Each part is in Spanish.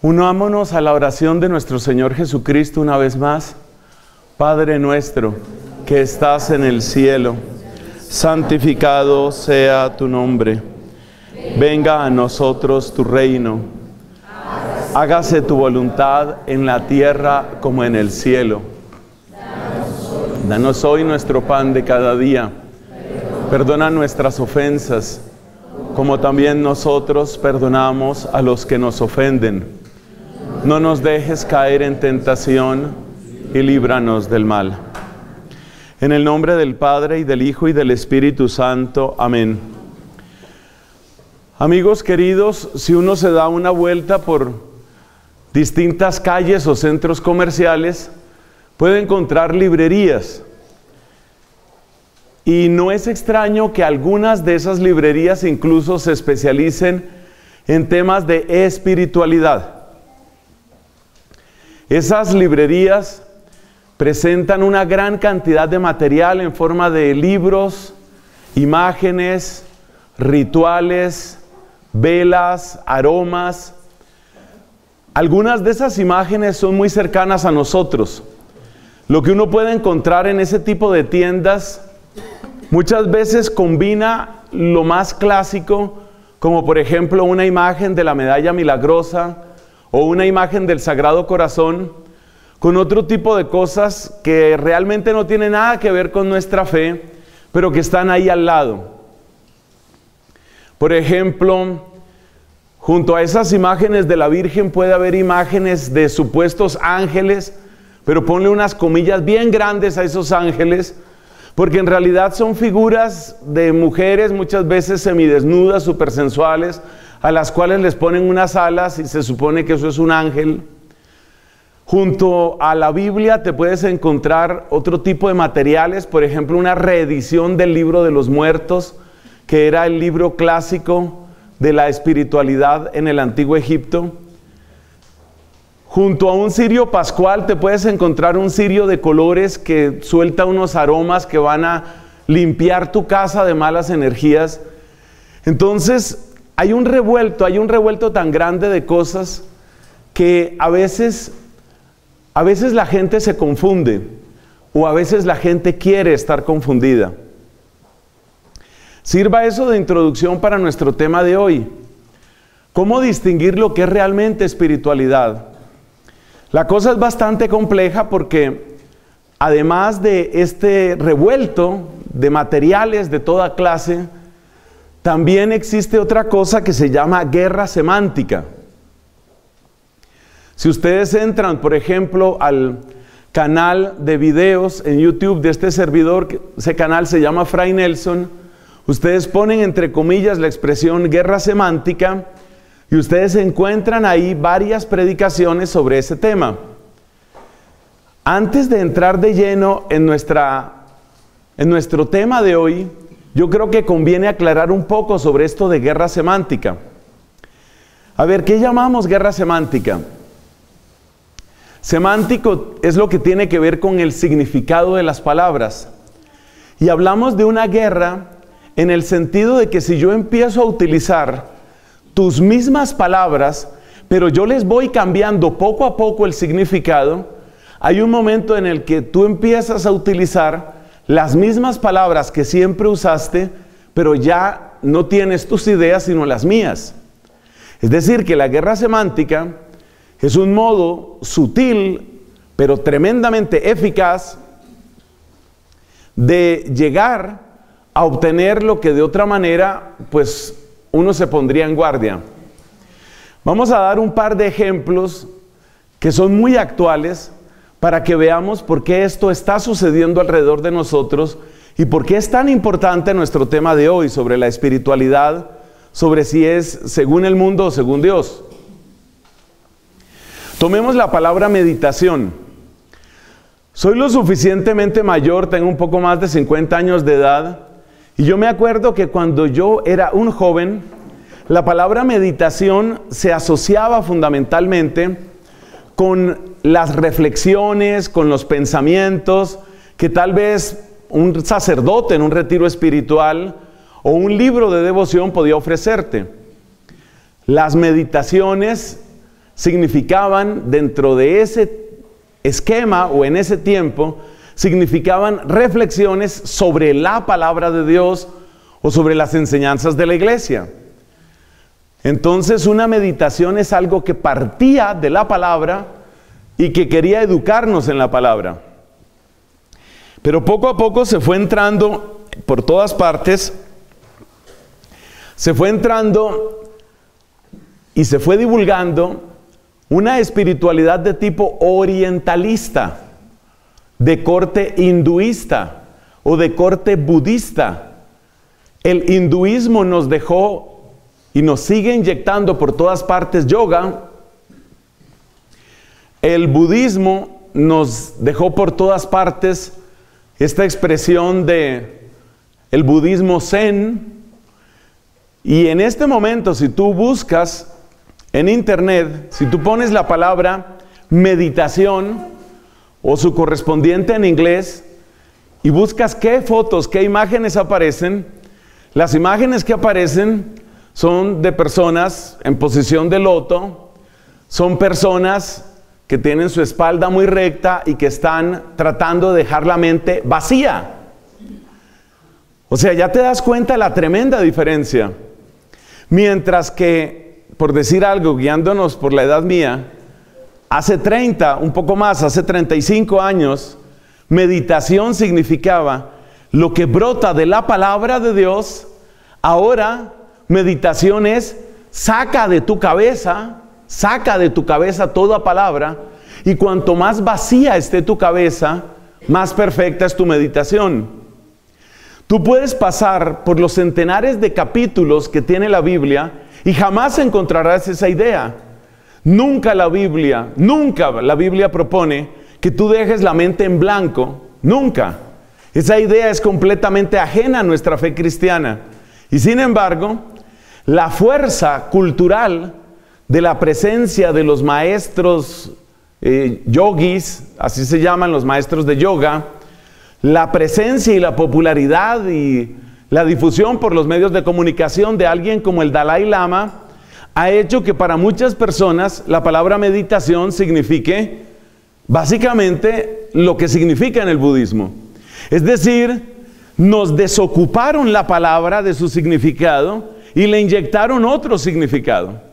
Unámonos a la oración de nuestro Señor Jesucristo una vez más. Padre nuestro, que estás en el cielo, santificado sea tu nombre. Venga a nosotros tu reino. Hágase tu voluntad en la tierra como en el cielo. Danos hoy nuestro pan de cada día. Perdona nuestras ofensas, como también nosotros perdonamos a los que nos ofenden no nos dejes caer en tentación y líbranos del mal. En el nombre del Padre y del Hijo y del Espíritu Santo. Amén. Amigos queridos, si uno se da una vuelta por distintas calles o centros comerciales, puede encontrar librerías. Y no es extraño que algunas de esas librerías incluso se especialicen en temas de espiritualidad. Esas librerías presentan una gran cantidad de material en forma de libros, imágenes, rituales, velas, aromas. Algunas de esas imágenes son muy cercanas a nosotros. Lo que uno puede encontrar en ese tipo de tiendas muchas veces combina lo más clásico, como por ejemplo una imagen de la medalla milagrosa, o una imagen del Sagrado Corazón con otro tipo de cosas que realmente no tienen nada que ver con nuestra fe, pero que están ahí al lado. Por ejemplo, junto a esas imágenes de la Virgen puede haber imágenes de supuestos ángeles, pero ponle unas comillas bien grandes a esos ángeles, porque en realidad son figuras de mujeres muchas veces semidesnudas, supersensuales, a las cuales les ponen unas alas y se supone que eso es un ángel. Junto a la Biblia te puedes encontrar otro tipo de materiales, por ejemplo, una reedición del libro de los muertos, que era el libro clásico de la espiritualidad en el antiguo Egipto. Junto a un cirio pascual te puedes encontrar un cirio de colores que suelta unos aromas que van a limpiar tu casa de malas energías. Entonces, hay un revuelto, hay un revuelto tan grande de cosas que a veces, a veces la gente se confunde o a veces la gente quiere estar confundida. Sirva eso de introducción para nuestro tema de hoy. ¿Cómo distinguir lo que es realmente espiritualidad? La cosa es bastante compleja porque además de este revuelto de materiales de toda clase, también existe otra cosa que se llama guerra semántica. Si ustedes entran, por ejemplo, al canal de videos en YouTube de este servidor, ese canal se llama Fray Nelson, ustedes ponen entre comillas la expresión guerra semántica y ustedes encuentran ahí varias predicaciones sobre ese tema. Antes de entrar de lleno en, nuestra, en nuestro tema de hoy, yo creo que conviene aclarar un poco sobre esto de guerra semántica. A ver, ¿qué llamamos guerra semántica? Semántico es lo que tiene que ver con el significado de las palabras. Y hablamos de una guerra en el sentido de que si yo empiezo a utilizar tus mismas palabras, pero yo les voy cambiando poco a poco el significado, hay un momento en el que tú empiezas a utilizar las mismas palabras que siempre usaste, pero ya no tienes tus ideas sino las mías. Es decir, que la guerra semántica es un modo sutil, pero tremendamente eficaz de llegar a obtener lo que de otra manera, pues uno se pondría en guardia. Vamos a dar un par de ejemplos que son muy actuales para que veamos por qué esto está sucediendo alrededor de nosotros y por qué es tan importante nuestro tema de hoy sobre la espiritualidad, sobre si es según el mundo o según Dios. Tomemos la palabra meditación. Soy lo suficientemente mayor, tengo un poco más de 50 años de edad, y yo me acuerdo que cuando yo era un joven, la palabra meditación se asociaba fundamentalmente con las reflexiones, con los pensamientos que tal vez un sacerdote en un retiro espiritual o un libro de devoción podía ofrecerte. Las meditaciones significaban dentro de ese esquema o en ese tiempo, significaban reflexiones sobre la palabra de Dios o sobre las enseñanzas de la iglesia. Entonces una meditación es algo que partía de la palabra y que quería educarnos en la palabra. Pero poco a poco se fue entrando por todas partes, se fue entrando y se fue divulgando una espiritualidad de tipo orientalista, de corte hinduista o de corte budista. El hinduismo nos dejó y nos sigue inyectando por todas partes yoga. El budismo nos dejó por todas partes esta expresión de el budismo zen. Y en este momento, si tú buscas en internet, si tú pones la palabra meditación o su correspondiente en inglés y buscas qué fotos, qué imágenes aparecen, las imágenes que aparecen son de personas en posición de loto, son personas que tienen su espalda muy recta y que están tratando de dejar la mente vacía. O sea, ya te das cuenta la tremenda diferencia. Mientras que por decir algo, guiándonos por la edad mía, hace 30, un poco más, hace 35 años, meditación significaba lo que brota de la palabra de Dios. Ahora, meditación es saca de tu cabeza, saca de tu cabeza toda palabra, y cuanto más vacía esté tu cabeza, más perfecta es tu meditación. Tú puedes pasar por los centenares de capítulos que tiene la Biblia y jamás encontrarás esa idea. Nunca la Biblia, nunca la Biblia propone que tú dejes la mente en blanco. Nunca. Esa idea es completamente ajena a nuestra fe cristiana. Y sin embargo, la fuerza cultural de la presencia de los maestros eh, yogis, así se llaman los maestros de yoga, la presencia y la popularidad y la difusión por los medios de comunicación de alguien como el Dalai Lama ha hecho que para muchas personas la palabra meditación signifique básicamente lo que significa en el budismo. Es decir, nos desocuparon la palabra de su significado y le inyectaron otro significado.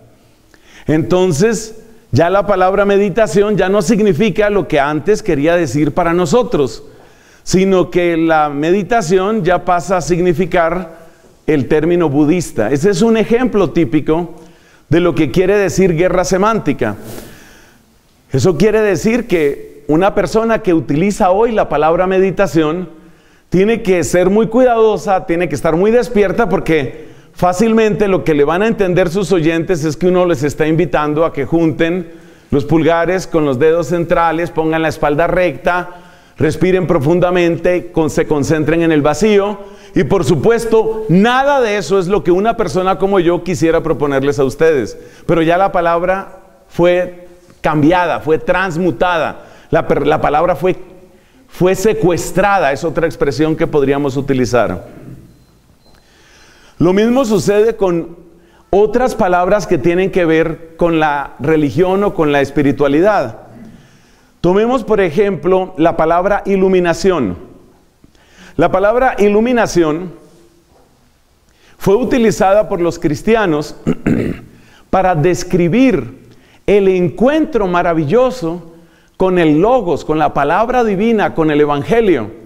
Entonces, ya la palabra meditación ya no significa lo que antes quería decir para nosotros sino que la meditación ya pasa a significar el término budista. Ese es un ejemplo típico de lo que quiere decir guerra semántica. Eso quiere decir que una persona que utiliza hoy la palabra meditación tiene que ser muy cuidadosa, tiene que estar muy despierta porque fácilmente lo que le van a entender sus oyentes es que uno les está invitando a que junten los pulgares con los dedos centrales, pongan la espalda recta, respiren profundamente, se concentren en el vacío y por supuesto nada de eso es lo que una persona como yo quisiera proponerles a ustedes. Pero ya la palabra fue cambiada, fue transmutada, la, la palabra fue, fue secuestrada, es otra expresión que podríamos utilizar. Lo mismo sucede con otras palabras que tienen que ver con la religión o con la espiritualidad. Tomemos, por ejemplo, la palabra iluminación. La palabra iluminación fue utilizada por los cristianos para describir el encuentro maravilloso con el logos, con la palabra divina, con el evangelio.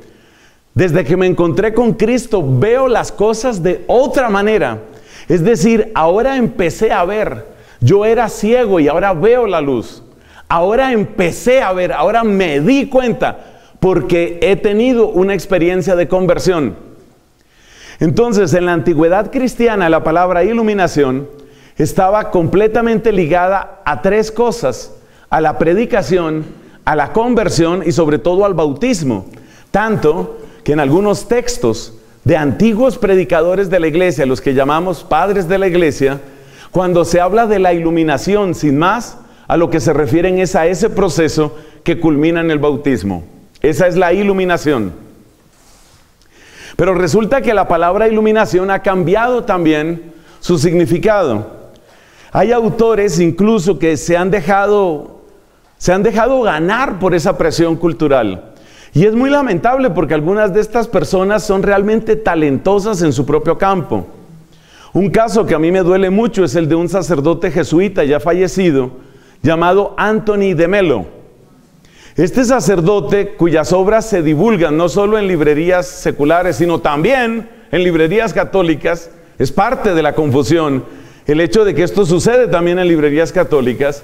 Desde que me encontré con Cristo veo las cosas de otra manera. Es decir, ahora empecé a ver. Yo era ciego y ahora veo la luz. Ahora empecé a ver, ahora me di cuenta, porque he tenido una experiencia de conversión. Entonces, en la antigüedad cristiana, la palabra iluminación estaba completamente ligada a tres cosas, a la predicación, a la conversión y sobre todo al bautismo. Tanto que en algunos textos de antiguos predicadores de la iglesia, los que llamamos padres de la iglesia, cuando se habla de la iluminación sin más, a lo que se refieren es a ese proceso que culmina en el bautismo. Esa es la iluminación. Pero resulta que la palabra iluminación ha cambiado también su significado. Hay autores incluso que se han dejado, se han dejado ganar por esa presión cultural. Y es muy lamentable porque algunas de estas personas son realmente talentosas en su propio campo. Un caso que a mí me duele mucho es el de un sacerdote jesuita ya fallecido llamado Anthony de Melo. Este sacerdote cuyas obras se divulgan no solo en librerías seculares, sino también en librerías católicas, es parte de la confusión el hecho de que esto sucede también en librerías católicas.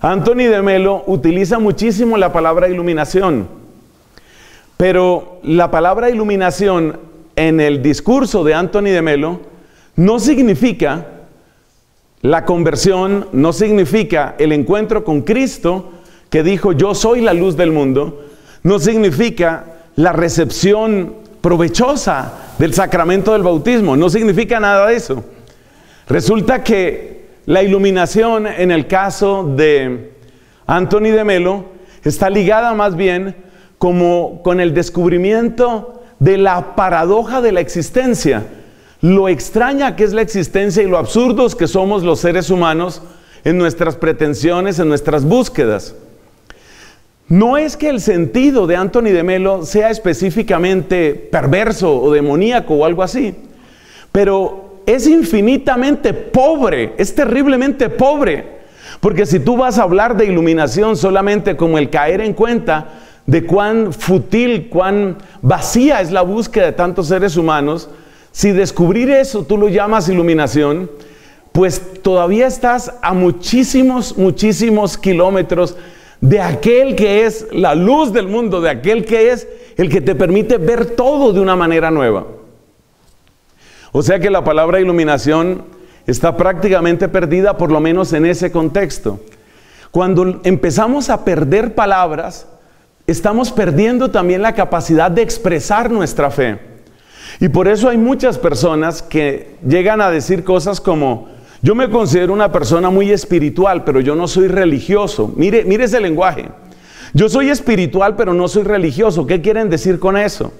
Anthony de Melo utiliza muchísimo la palabra iluminación, pero la palabra iluminación en el discurso de Anthony de Melo no significa la conversión, no significa el encuentro con Cristo que dijo yo soy la luz del mundo, no significa la recepción provechosa del sacramento del bautismo, no significa nada de eso. Resulta que la iluminación en el caso de Anthony de Melo está ligada más bien como con el descubrimiento de la paradoja de la existencia, lo extraña que es la existencia y lo absurdos que somos los seres humanos en nuestras pretensiones, en nuestras búsquedas. No es que el sentido de Anthony de Melo sea específicamente perverso o demoníaco o algo así, pero es infinitamente pobre, es terriblemente pobre. Porque si tú vas a hablar de iluminación solamente como el caer en cuenta de cuán fútil, cuán vacía es la búsqueda de tantos seres humanos, si descubrir eso tú lo llamas iluminación, pues todavía estás a muchísimos, muchísimos kilómetros de aquel que es la luz del mundo, de aquel que es el que te permite ver todo de una manera nueva. O sea que la palabra iluminación está prácticamente perdida, por lo menos en ese contexto. Cuando empezamos a perder palabras, estamos perdiendo también la capacidad de expresar nuestra fe. Y por eso hay muchas personas que llegan a decir cosas como, yo me considero una persona muy espiritual, pero yo no soy religioso. Mire, mire ese lenguaje. Yo soy espiritual, pero no soy religioso. ¿Qué quieren decir con eso?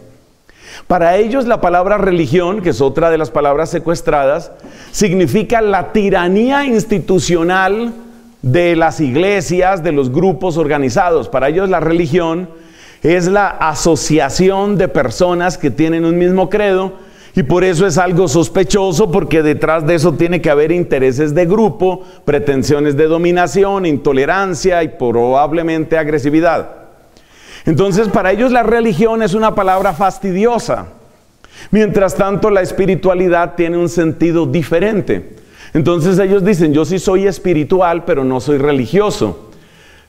Para ellos la palabra religión, que es otra de las palabras secuestradas, significa la tiranía institucional de las iglesias, de los grupos organizados. Para ellos la religión es la asociación de personas que tienen un mismo credo y por eso es algo sospechoso porque detrás de eso tiene que haber intereses de grupo, pretensiones de dominación, intolerancia y probablemente agresividad. Entonces para ellos la religión es una palabra fastidiosa. Mientras tanto la espiritualidad tiene un sentido diferente. Entonces ellos dicen, yo sí soy espiritual, pero no soy religioso.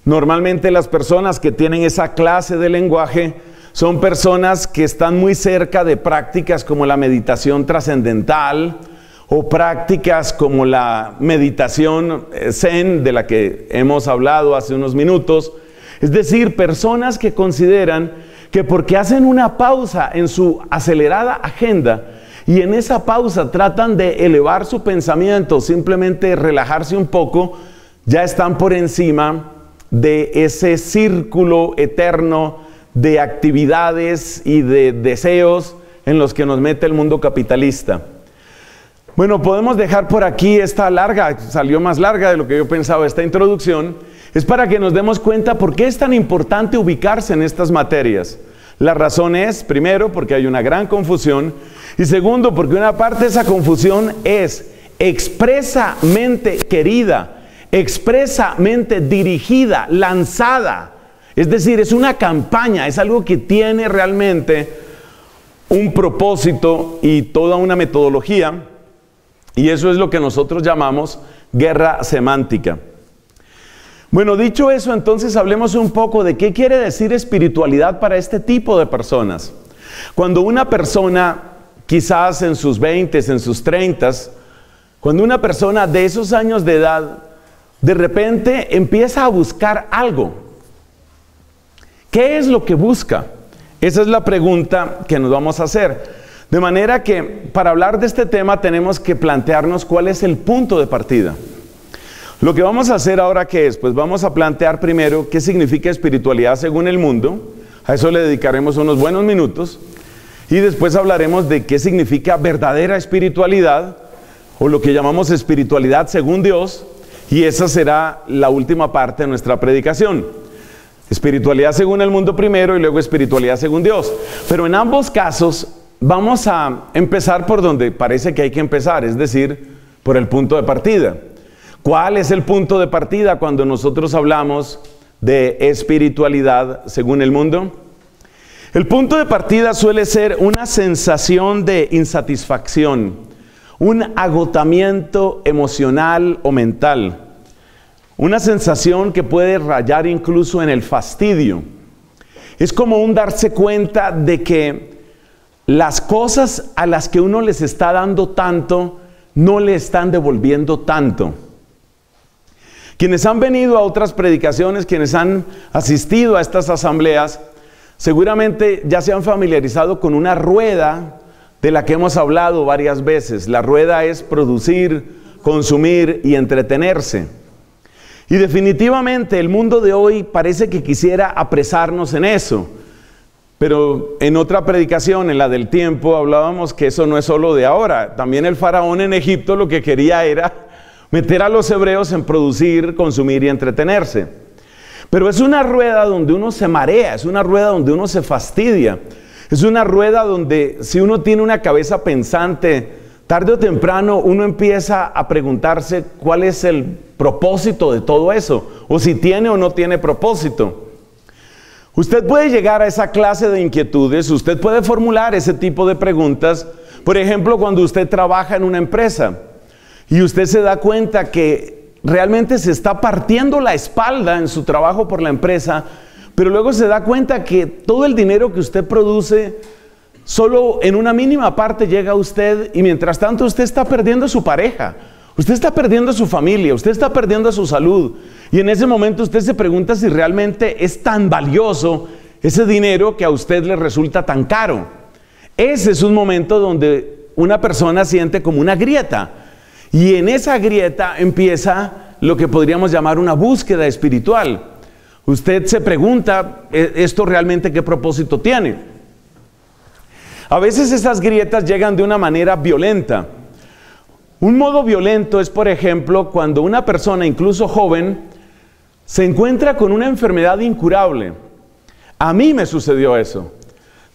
Normalmente las personas que tienen esa clase de lenguaje son personas que están muy cerca de prácticas como la meditación trascendental o prácticas como la meditación eh, zen de la que hemos hablado hace unos minutos. Es decir, personas que consideran que porque hacen una pausa en su acelerada agenda y en esa pausa tratan de elevar su pensamiento, simplemente relajarse un poco, ya están por encima de ese círculo eterno de actividades y de deseos en los que nos mete el mundo capitalista. Bueno, podemos dejar por aquí esta larga, salió más larga de lo que yo pensaba esta introducción, es para que nos demos cuenta por qué es tan importante ubicarse en estas materias. La razón es, primero, porque hay una gran confusión, y segundo, porque una parte de esa confusión es expresamente querida expresamente dirigida, lanzada. Es decir, es una campaña, es algo que tiene realmente un propósito y toda una metodología. Y eso es lo que nosotros llamamos guerra semántica. Bueno, dicho eso, entonces hablemos un poco de qué quiere decir espiritualidad para este tipo de personas. Cuando una persona, quizás en sus 20, en sus 30, cuando una persona de esos años de edad de repente empieza a buscar algo. ¿Qué es lo que busca? Esa es la pregunta que nos vamos a hacer. De manera que para hablar de este tema tenemos que plantearnos cuál es el punto de partida. Lo que vamos a hacer ahora qué es, pues vamos a plantear primero qué significa espiritualidad según el mundo. A eso le dedicaremos unos buenos minutos. Y después hablaremos de qué significa verdadera espiritualidad o lo que llamamos espiritualidad según Dios, y esa será la última parte de nuestra predicación. Espiritualidad según el mundo primero y luego espiritualidad según Dios. Pero en ambos casos vamos a empezar por donde parece que hay que empezar, es decir, por el punto de partida. ¿Cuál es el punto de partida cuando nosotros hablamos de espiritualidad según el mundo? El punto de partida suele ser una sensación de insatisfacción, un agotamiento emocional o mental. Una sensación que puede rayar incluso en el fastidio. Es como un darse cuenta de que las cosas a las que uno les está dando tanto no le están devolviendo tanto. Quienes han venido a otras predicaciones, quienes han asistido a estas asambleas, seguramente ya se han familiarizado con una rueda de la que hemos hablado varias veces. La rueda es producir, consumir y entretenerse. Y definitivamente el mundo de hoy parece que quisiera apresarnos en eso. Pero en otra predicación, en la del tiempo, hablábamos que eso no es solo de ahora. También el faraón en Egipto lo que quería era meter a los hebreos en producir, consumir y entretenerse. Pero es una rueda donde uno se marea, es una rueda donde uno se fastidia. Es una rueda donde si uno tiene una cabeza pensante, tarde o temprano uno empieza a preguntarse cuál es el propósito de todo eso, o si tiene o no tiene propósito. Usted puede llegar a esa clase de inquietudes, usted puede formular ese tipo de preguntas, por ejemplo, cuando usted trabaja en una empresa y usted se da cuenta que realmente se está partiendo la espalda en su trabajo por la empresa, pero luego se da cuenta que todo el dinero que usted produce solo en una mínima parte llega a usted y mientras tanto usted está perdiendo su pareja, usted está perdiendo su familia, usted está perdiendo su salud. Y en ese momento usted se pregunta si realmente es tan valioso ese dinero que a usted le resulta tan caro. Ese es un momento donde una persona siente como una grieta. Y en esa grieta empieza lo que podríamos llamar una búsqueda espiritual. Usted se pregunta, ¿e-, ¿esto realmente qué propósito tiene? A veces esas grietas llegan de una manera violenta. Un modo violento es, por ejemplo, cuando una persona, incluso joven, se encuentra con una enfermedad incurable. A mí me sucedió eso.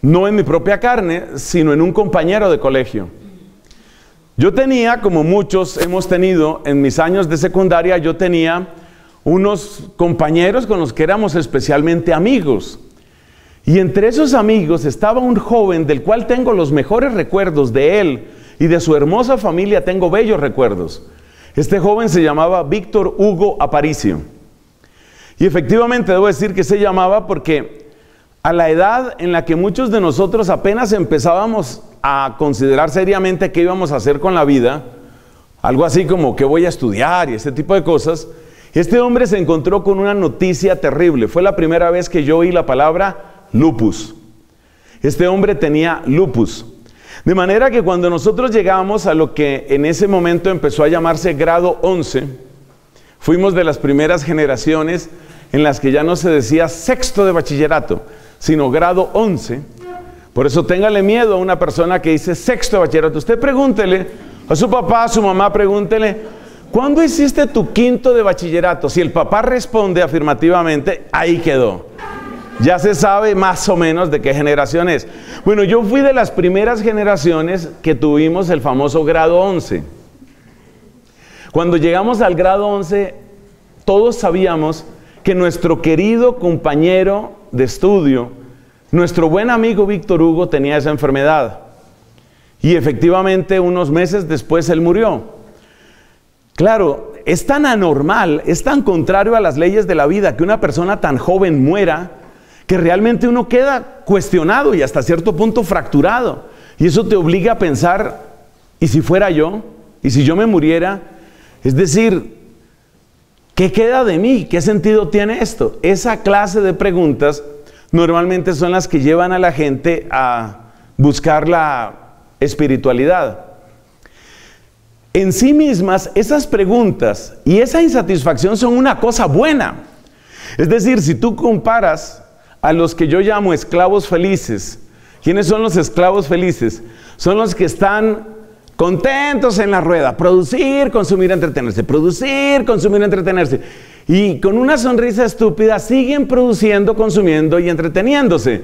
No en mi propia carne, sino en un compañero de colegio. Yo tenía, como muchos hemos tenido en mis años de secundaria, yo tenía unos compañeros con los que éramos especialmente amigos. Y entre esos amigos estaba un joven del cual tengo los mejores recuerdos de él y de su hermosa familia, tengo bellos recuerdos. Este joven se llamaba Víctor Hugo Aparicio. Y efectivamente debo decir que se llamaba porque a la edad en la que muchos de nosotros apenas empezábamos a considerar seriamente qué íbamos a hacer con la vida, algo así como qué voy a estudiar y ese tipo de cosas, este hombre se encontró con una noticia terrible. Fue la primera vez que yo oí la palabra lupus. Este hombre tenía lupus. De manera que cuando nosotros llegamos a lo que en ese momento empezó a llamarse grado 11, fuimos de las primeras generaciones en las que ya no se decía sexto de bachillerato, sino grado 11. Por eso téngale miedo a una persona que dice sexto bachillerato. Usted pregúntele a su papá, a su mamá, pregúntele, ¿Cuándo hiciste tu quinto de bachillerato? Si el papá responde afirmativamente, ahí quedó. Ya se sabe más o menos de qué generación es. Bueno, yo fui de las primeras generaciones que tuvimos el famoso grado 11. Cuando llegamos al grado 11, todos sabíamos que nuestro querido compañero de estudio, nuestro buen amigo Víctor Hugo, tenía esa enfermedad. Y efectivamente, unos meses después él murió. Claro, es tan anormal, es tan contrario a las leyes de la vida que una persona tan joven muera que realmente uno queda cuestionado y hasta cierto punto fracturado. Y eso te obliga a pensar, ¿y si fuera yo? ¿Y si yo me muriera? Es decir, ¿qué queda de mí? ¿Qué sentido tiene esto? Esa clase de preguntas normalmente son las que llevan a la gente a buscar la espiritualidad en sí mismas esas preguntas y esa insatisfacción son una cosa buena. Es decir, si tú comparas a los que yo llamo esclavos felices, ¿quiénes son los esclavos felices? Son los que están contentos en la rueda, producir, consumir, entretenerse, producir, consumir, entretenerse. Y con una sonrisa estúpida siguen produciendo, consumiendo y entreteniéndose.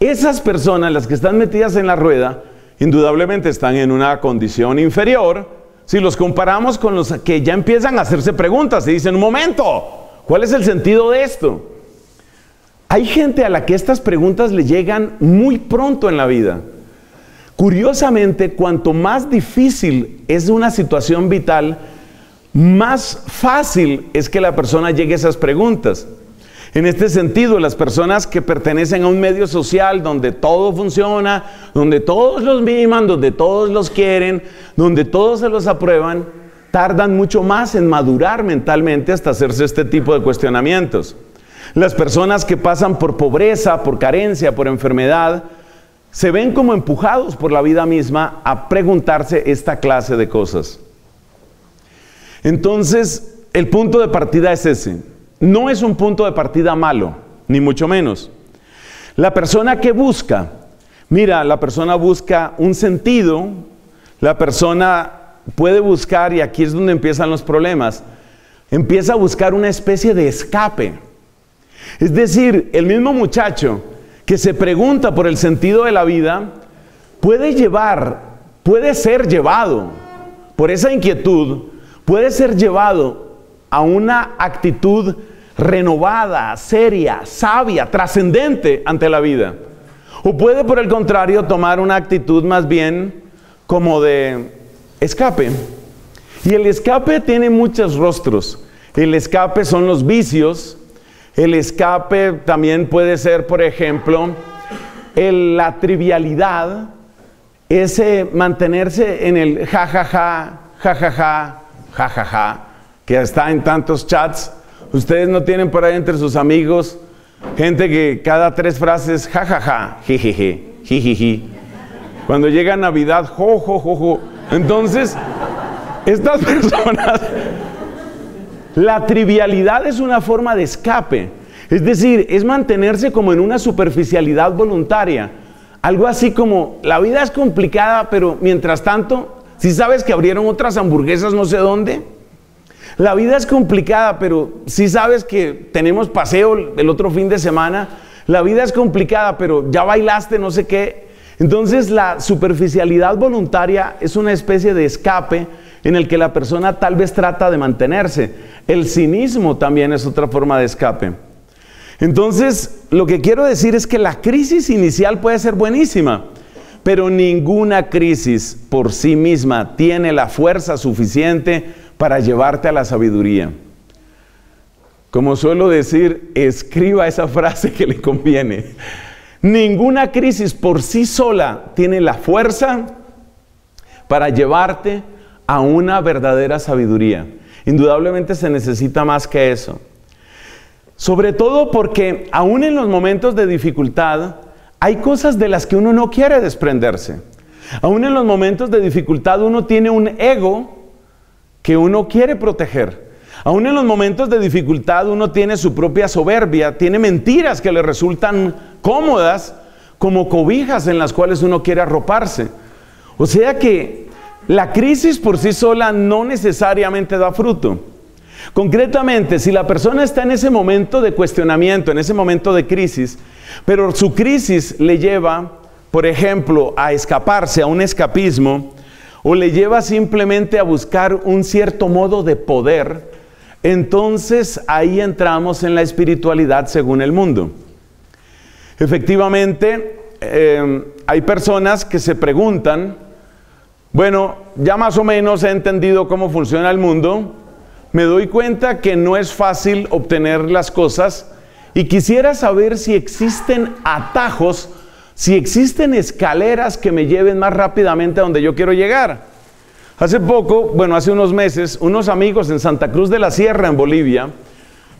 Esas personas, las que están metidas en la rueda, indudablemente están en una condición inferior si los comparamos con los que ya empiezan a hacerse preguntas y dicen, un momento, ¿cuál es el sentido de esto? Hay gente a la que estas preguntas le llegan muy pronto en la vida. Curiosamente, cuanto más difícil es una situación vital, más fácil es que la persona llegue a esas preguntas. En este sentido, las personas que pertenecen a un medio social donde todo funciona, donde todos los miman, donde todos los quieren, donde todos se los aprueban, tardan mucho más en madurar mentalmente hasta hacerse este tipo de cuestionamientos. Las personas que pasan por pobreza, por carencia, por enfermedad, se ven como empujados por la vida misma a preguntarse esta clase de cosas. Entonces, el punto de partida es ese. No es un punto de partida malo, ni mucho menos. La persona que busca, mira, la persona busca un sentido, la persona puede buscar, y aquí es donde empiezan los problemas, empieza a buscar una especie de escape. Es decir, el mismo muchacho que se pregunta por el sentido de la vida, puede llevar, puede ser llevado por esa inquietud puede ser llevado a una actitud renovada, seria, sabia, trascendente ante la vida. O puede, por el contrario, tomar una actitud más bien como de escape. Y el escape tiene muchos rostros. El escape son los vicios. El escape también puede ser, por ejemplo, la trivialidad, ese mantenerse en el jajaja, jajaja, jajaja, ja, ja, que está en tantos chats. Ustedes no tienen por ahí entre sus amigos gente que cada tres frases, jajaja, jejeje, jijiji. Cuando llega Navidad, jo, jo, jo, jo. Entonces, estas personas, la trivialidad es una forma de escape. Es decir, es mantenerse como en una superficialidad voluntaria. Algo así como, la vida es complicada, pero mientras tanto si sabes que abrieron otras hamburguesas no sé dónde. La vida es complicada, pero si sabes que tenemos paseo el otro fin de semana. La vida es complicada, pero ya bailaste no sé qué. Entonces la superficialidad voluntaria es una especie de escape en el que la persona tal vez trata de mantenerse. El cinismo también es otra forma de escape. Entonces, lo que quiero decir es que la crisis inicial puede ser buenísima. Pero ninguna crisis por sí misma tiene la fuerza suficiente para llevarte a la sabiduría. Como suelo decir, escriba esa frase que le conviene. Ninguna crisis por sí sola tiene la fuerza para llevarte a una verdadera sabiduría. Indudablemente se necesita más que eso. Sobre todo porque aún en los momentos de dificultad, hay cosas de las que uno no quiere desprenderse. Aún en los momentos de dificultad uno tiene un ego que uno quiere proteger. Aún en los momentos de dificultad uno tiene su propia soberbia, tiene mentiras que le resultan cómodas como cobijas en las cuales uno quiere arroparse. O sea que la crisis por sí sola no necesariamente da fruto. Concretamente, si la persona está en ese momento de cuestionamiento, en ese momento de crisis, pero su crisis le lleva, por ejemplo, a escaparse, a un escapismo, o le lleva simplemente a buscar un cierto modo de poder, entonces ahí entramos en la espiritualidad según el mundo. Efectivamente, em, hay personas que se preguntan, bueno, ya más o menos he entendido cómo funciona el mundo, me doy cuenta que no es fácil obtener las cosas y quisiera saber si existen atajos, si existen escaleras que me lleven más rápidamente a donde yo quiero llegar. Hace poco, bueno, hace unos meses, unos amigos en Santa Cruz de la Sierra, en Bolivia,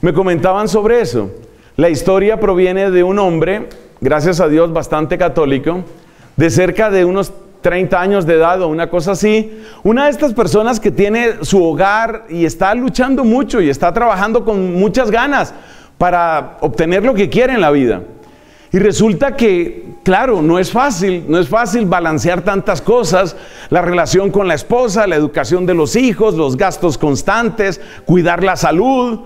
me comentaban sobre eso. La historia proviene de un hombre, gracias a Dios, bastante católico, de cerca de unos 30 años de edad o una cosa así, una de estas personas que tiene su hogar y está luchando mucho y está trabajando con muchas ganas, para obtener lo que quiere en la vida. Y resulta que claro, no es fácil, no es fácil balancear tantas cosas, la relación con la esposa, la educación de los hijos, los gastos constantes, cuidar la salud.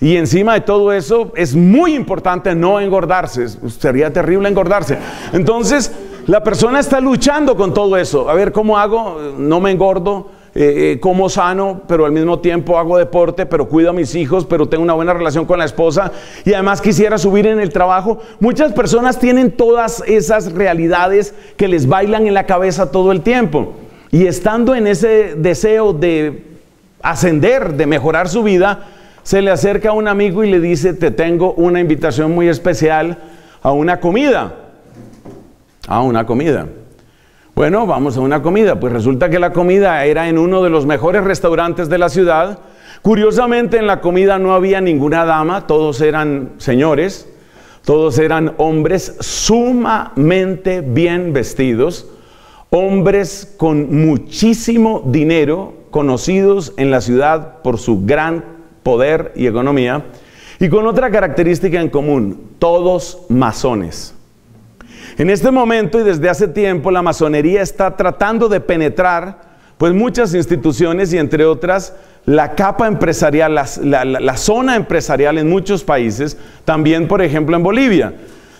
Y encima de todo eso es muy importante no engordarse, sería terrible engordarse. Entonces, la persona está luchando con todo eso. A ver, ¿cómo hago? No me engordo eh, eh, como sano, pero al mismo tiempo hago deporte, pero cuido a mis hijos, pero tengo una buena relación con la esposa y además quisiera subir en el trabajo. Muchas personas tienen todas esas realidades que les bailan en la cabeza todo el tiempo. Y estando en ese deseo de ascender, de mejorar su vida, se le acerca un amigo y le dice, te tengo una invitación muy especial a una comida. A una comida. Bueno, vamos a una comida. Pues resulta que la comida era en uno de los mejores restaurantes de la ciudad. Curiosamente en la comida no había ninguna dama, todos eran señores, todos eran hombres sumamente bien vestidos, hombres con muchísimo dinero, conocidos en la ciudad por su gran poder y economía, y con otra característica en común, todos masones. En este momento y desde hace tiempo la masonería está tratando de penetrar pues muchas instituciones y entre otras la capa empresarial, la, zona empresarial en muchos países, también por ejemplo en Bolivia.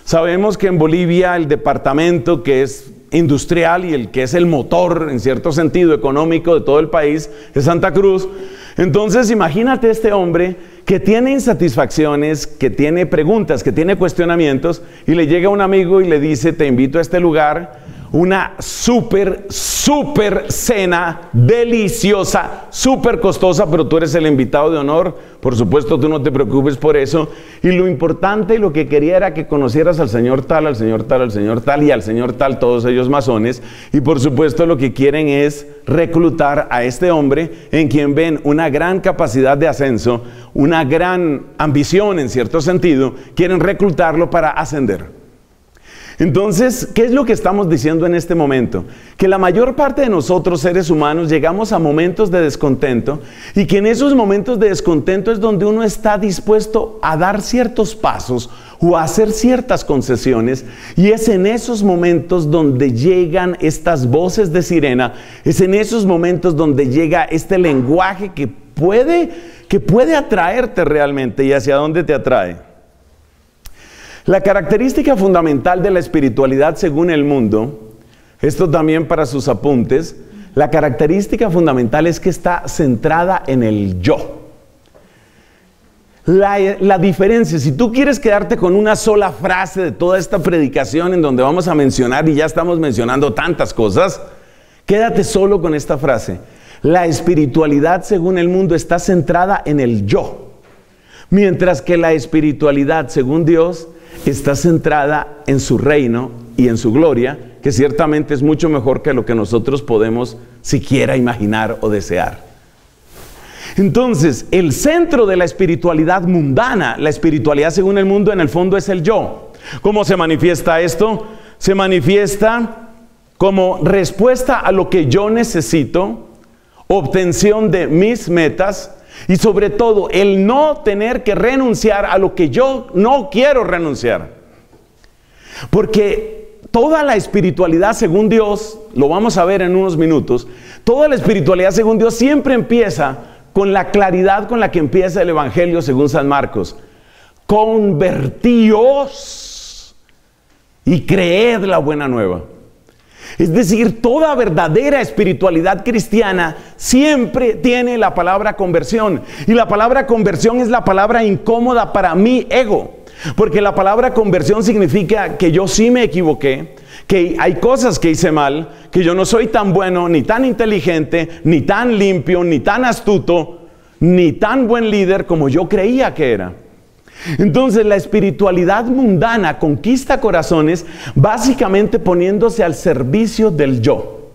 Sabemos que en Bolivia el departamento que es industrial y el que es el motor en cierto sentido económico de todo el país es Santa Cruz. Entonces imagínate este hombre que tiene insatisfacciones, que tiene preguntas, que tiene cuestionamientos, y le llega un amigo y le dice, te invito a este lugar, una súper, súper cena deliciosa, súper costosa, pero tú eres el invitado de honor, por supuesto tú no te preocupes por eso. Y lo importante y lo que quería era que conocieras al Señor tal, al Señor tal, al Señor tal y al Señor tal, todos ellos masones. Y por supuesto lo que quieren es reclutar a este hombre en quien ven una gran capacidad de ascenso, una gran ambición en cierto sentido, quieren reclutarlo para ascender. Entonces, ¿qué es lo que estamos diciendo en este momento? Que la mayor parte de nosotros seres humanos llegamos a momentos de descontento y que en esos momentos de descontento es donde uno está dispuesto a dar ciertos pasos o a hacer ciertas concesiones y es en esos momentos donde llegan estas voces de sirena, es en esos momentos donde llega este lenguaje que puede que puede atraerte realmente y hacia dónde te atrae. La característica fundamental de la espiritualidad según el mundo, esto también para sus apuntes, la característica fundamental es que está centrada en el yo. La, diferencia, si tú quieres quedarte con una sola frase de toda esta predicación en donde vamos a mencionar y ya estamos mencionando tantas cosas, quédate solo con esta frase. La espiritualidad según el mundo está centrada en el yo, mientras que la espiritualidad según Dios está centrada en su reino y en su gloria, que ciertamente es mucho mejor que lo que nosotros podemos siquiera imaginar o desear. Entonces, el centro de la espiritualidad mundana, la espiritualidad según el mundo, en el fondo es el yo. ¿Cómo se manifiesta esto? Se manifiesta como respuesta a lo que yo necesito, obtención de mis metas, y sobre todo, el no tener que renunciar a lo que yo no quiero renunciar. Porque toda la espiritualidad según Dios, lo vamos a ver en unos minutos, toda la espiritualidad según Dios siempre empieza con la claridad con la que empieza el Evangelio según San Marcos. Convertíos y creed la buena nueva. Es decir, toda verdadera espiritualidad cristiana siempre tiene la palabra conversión. Y la palabra conversión es la palabra incómoda para mi ego. Porque la palabra conversión significa que yo sí me equivoqué, que hay cosas que hice mal, que yo no soy tan bueno, ni tan inteligente, ni tan limpio, ni tan astuto, ni tan buen líder como yo creía que era. Entonces la espiritualidad mundana conquista corazones básicamente poniéndose al servicio del yo.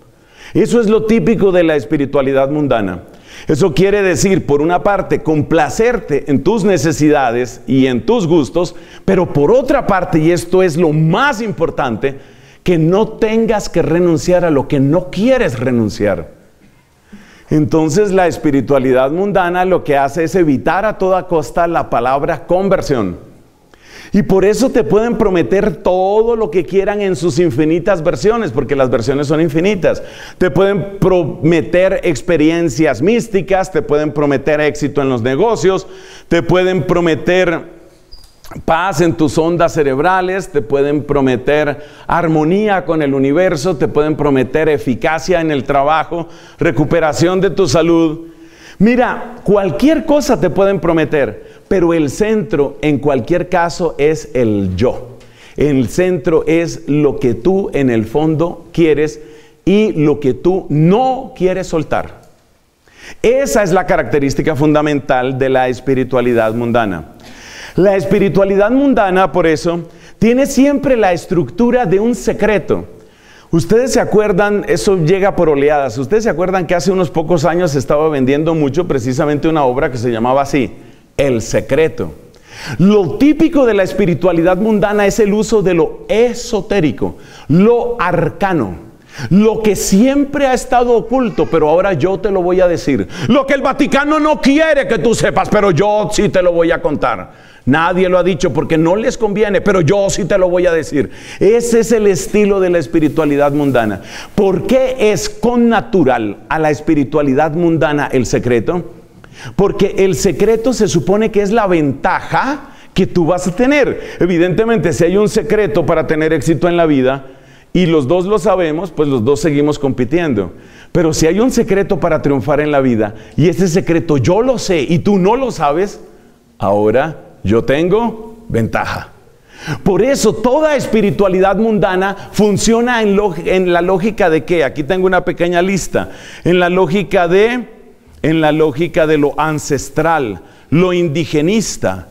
Eso es lo típico de la espiritualidad mundana. Eso quiere decir, por una parte, complacerte en tus necesidades y en tus gustos, pero por otra parte, y esto es lo más importante, que no tengas que renunciar a lo que no quieres renunciar. Entonces la espiritualidad mundana lo que hace es evitar a toda costa la palabra conversión. Y por eso te pueden prometer todo lo que quieran en sus infinitas versiones, porque las versiones son infinitas. Te pueden prometer experiencias místicas, te pueden prometer éxito en los negocios, te pueden prometer paz en tus ondas cerebrales, te pueden prometer armonía con el universo, te pueden prometer eficacia en el trabajo, recuperación de tu salud. Mira, cualquier cosa te pueden prometer, pero el centro en cualquier caso es el yo. El centro es lo que tú en el fondo quieres y lo que tú no quieres soltar. Esa es la característica fundamental de la espiritualidad mundana. La espiritualidad mundana, por eso, tiene siempre la estructura de un secreto. Ustedes se acuerdan, eso llega por oleadas, ustedes se acuerdan que hace unos pocos años estaba vendiendo mucho precisamente una obra que se llamaba así, El Secreto. Lo típico de la espiritualidad mundana es el uso de lo esotérico, lo arcano. Lo que siempre ha estado oculto, pero ahora yo te lo voy a decir. Lo que el Vaticano no quiere que tú sepas, pero yo sí te lo voy a contar. Nadie lo ha dicho porque no les conviene, pero yo sí te lo voy a decir. Ese es el estilo de la espiritualidad mundana. ¿Por qué es con natural a la espiritualidad mundana el secreto? Porque el secreto se supone que es la ventaja que tú vas a tener. Evidentemente, si hay un secreto para tener éxito en la vida, y los dos lo sabemos, pues los dos seguimos compitiendo. Pero si hay un secreto para triunfar en la vida y ese secreto yo lo sé y tú no lo sabes, ahora yo tengo ventaja. Por eso toda espiritualidad mundana funciona en, la lógica de qué? Aquí tengo una pequeña lista. En la lógica de en la lógica de lo ancestral, lo indigenista,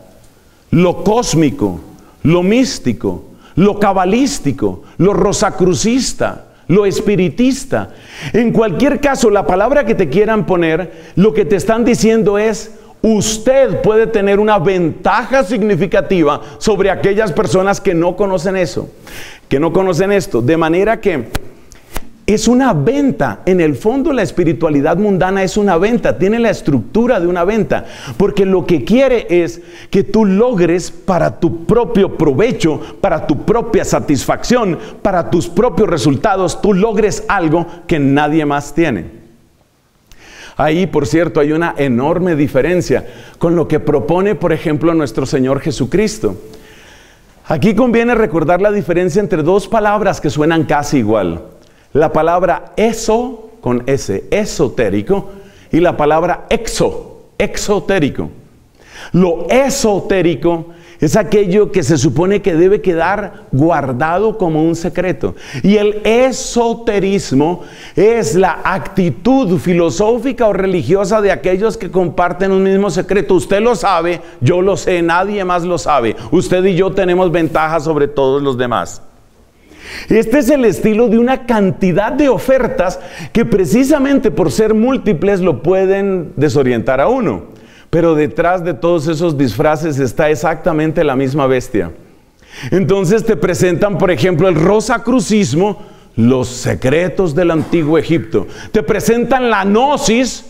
lo cósmico, lo místico, lo cabalístico, lo rosacrucista, lo espiritista. En cualquier caso, la palabra que te quieran poner, lo que te están diciendo es, usted puede tener una ventaja significativa sobre aquellas personas que no conocen eso, que no conocen esto. De manera que es una venta. En el fondo la espiritualidad mundana es una venta, tiene la estructura de una venta, porque lo que quiere es que tú logres para tu propio provecho, para tu propia satisfacción, para tus propios resultados, tú logres algo que nadie más tiene. Ahí, por cierto, hay una enorme diferencia con lo que propone, por ejemplo, nuestro Señor Jesucristo. Aquí conviene recordar la diferencia entre dos palabras que suenan casi igual. La palabra eso, con S, esotérico, y la palabra exo, exotérico. Lo esotérico es aquello que se supone que debe quedar guardado como un secreto. Y el esoterismo es la actitud filosófica o religiosa de aquellos que comparten un mismo secreto. Usted lo sabe, yo lo sé, nadie más lo sabe. Usted y yo tenemos ventaja sobre todos los demás. Este es el estilo de una cantidad de ofertas que precisamente por ser múltiples lo pueden desorientar a uno. Pero detrás de todos esos disfraces está exactamente la misma bestia. Entonces te presentan, por ejemplo, el rosacrucismo, los secretos del antiguo Egipto. Te presentan la gnosis,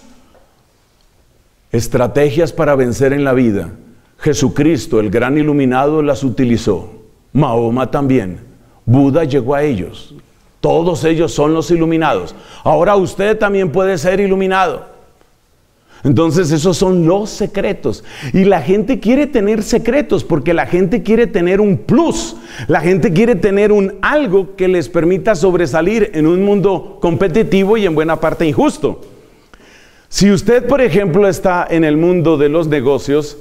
estrategias para vencer en la vida. Jesucristo, el gran iluminado, las utilizó. Mahoma también. Buda llegó a ellos. Todos ellos son los iluminados. Ahora usted también puede ser iluminado. Entonces esos son los secretos. Y la gente quiere tener secretos porque la gente quiere tener un plus. La gente quiere tener un algo que les permita sobresalir en un mundo competitivo y en buena parte injusto. Si usted, por ejemplo, está en el mundo de los negocios,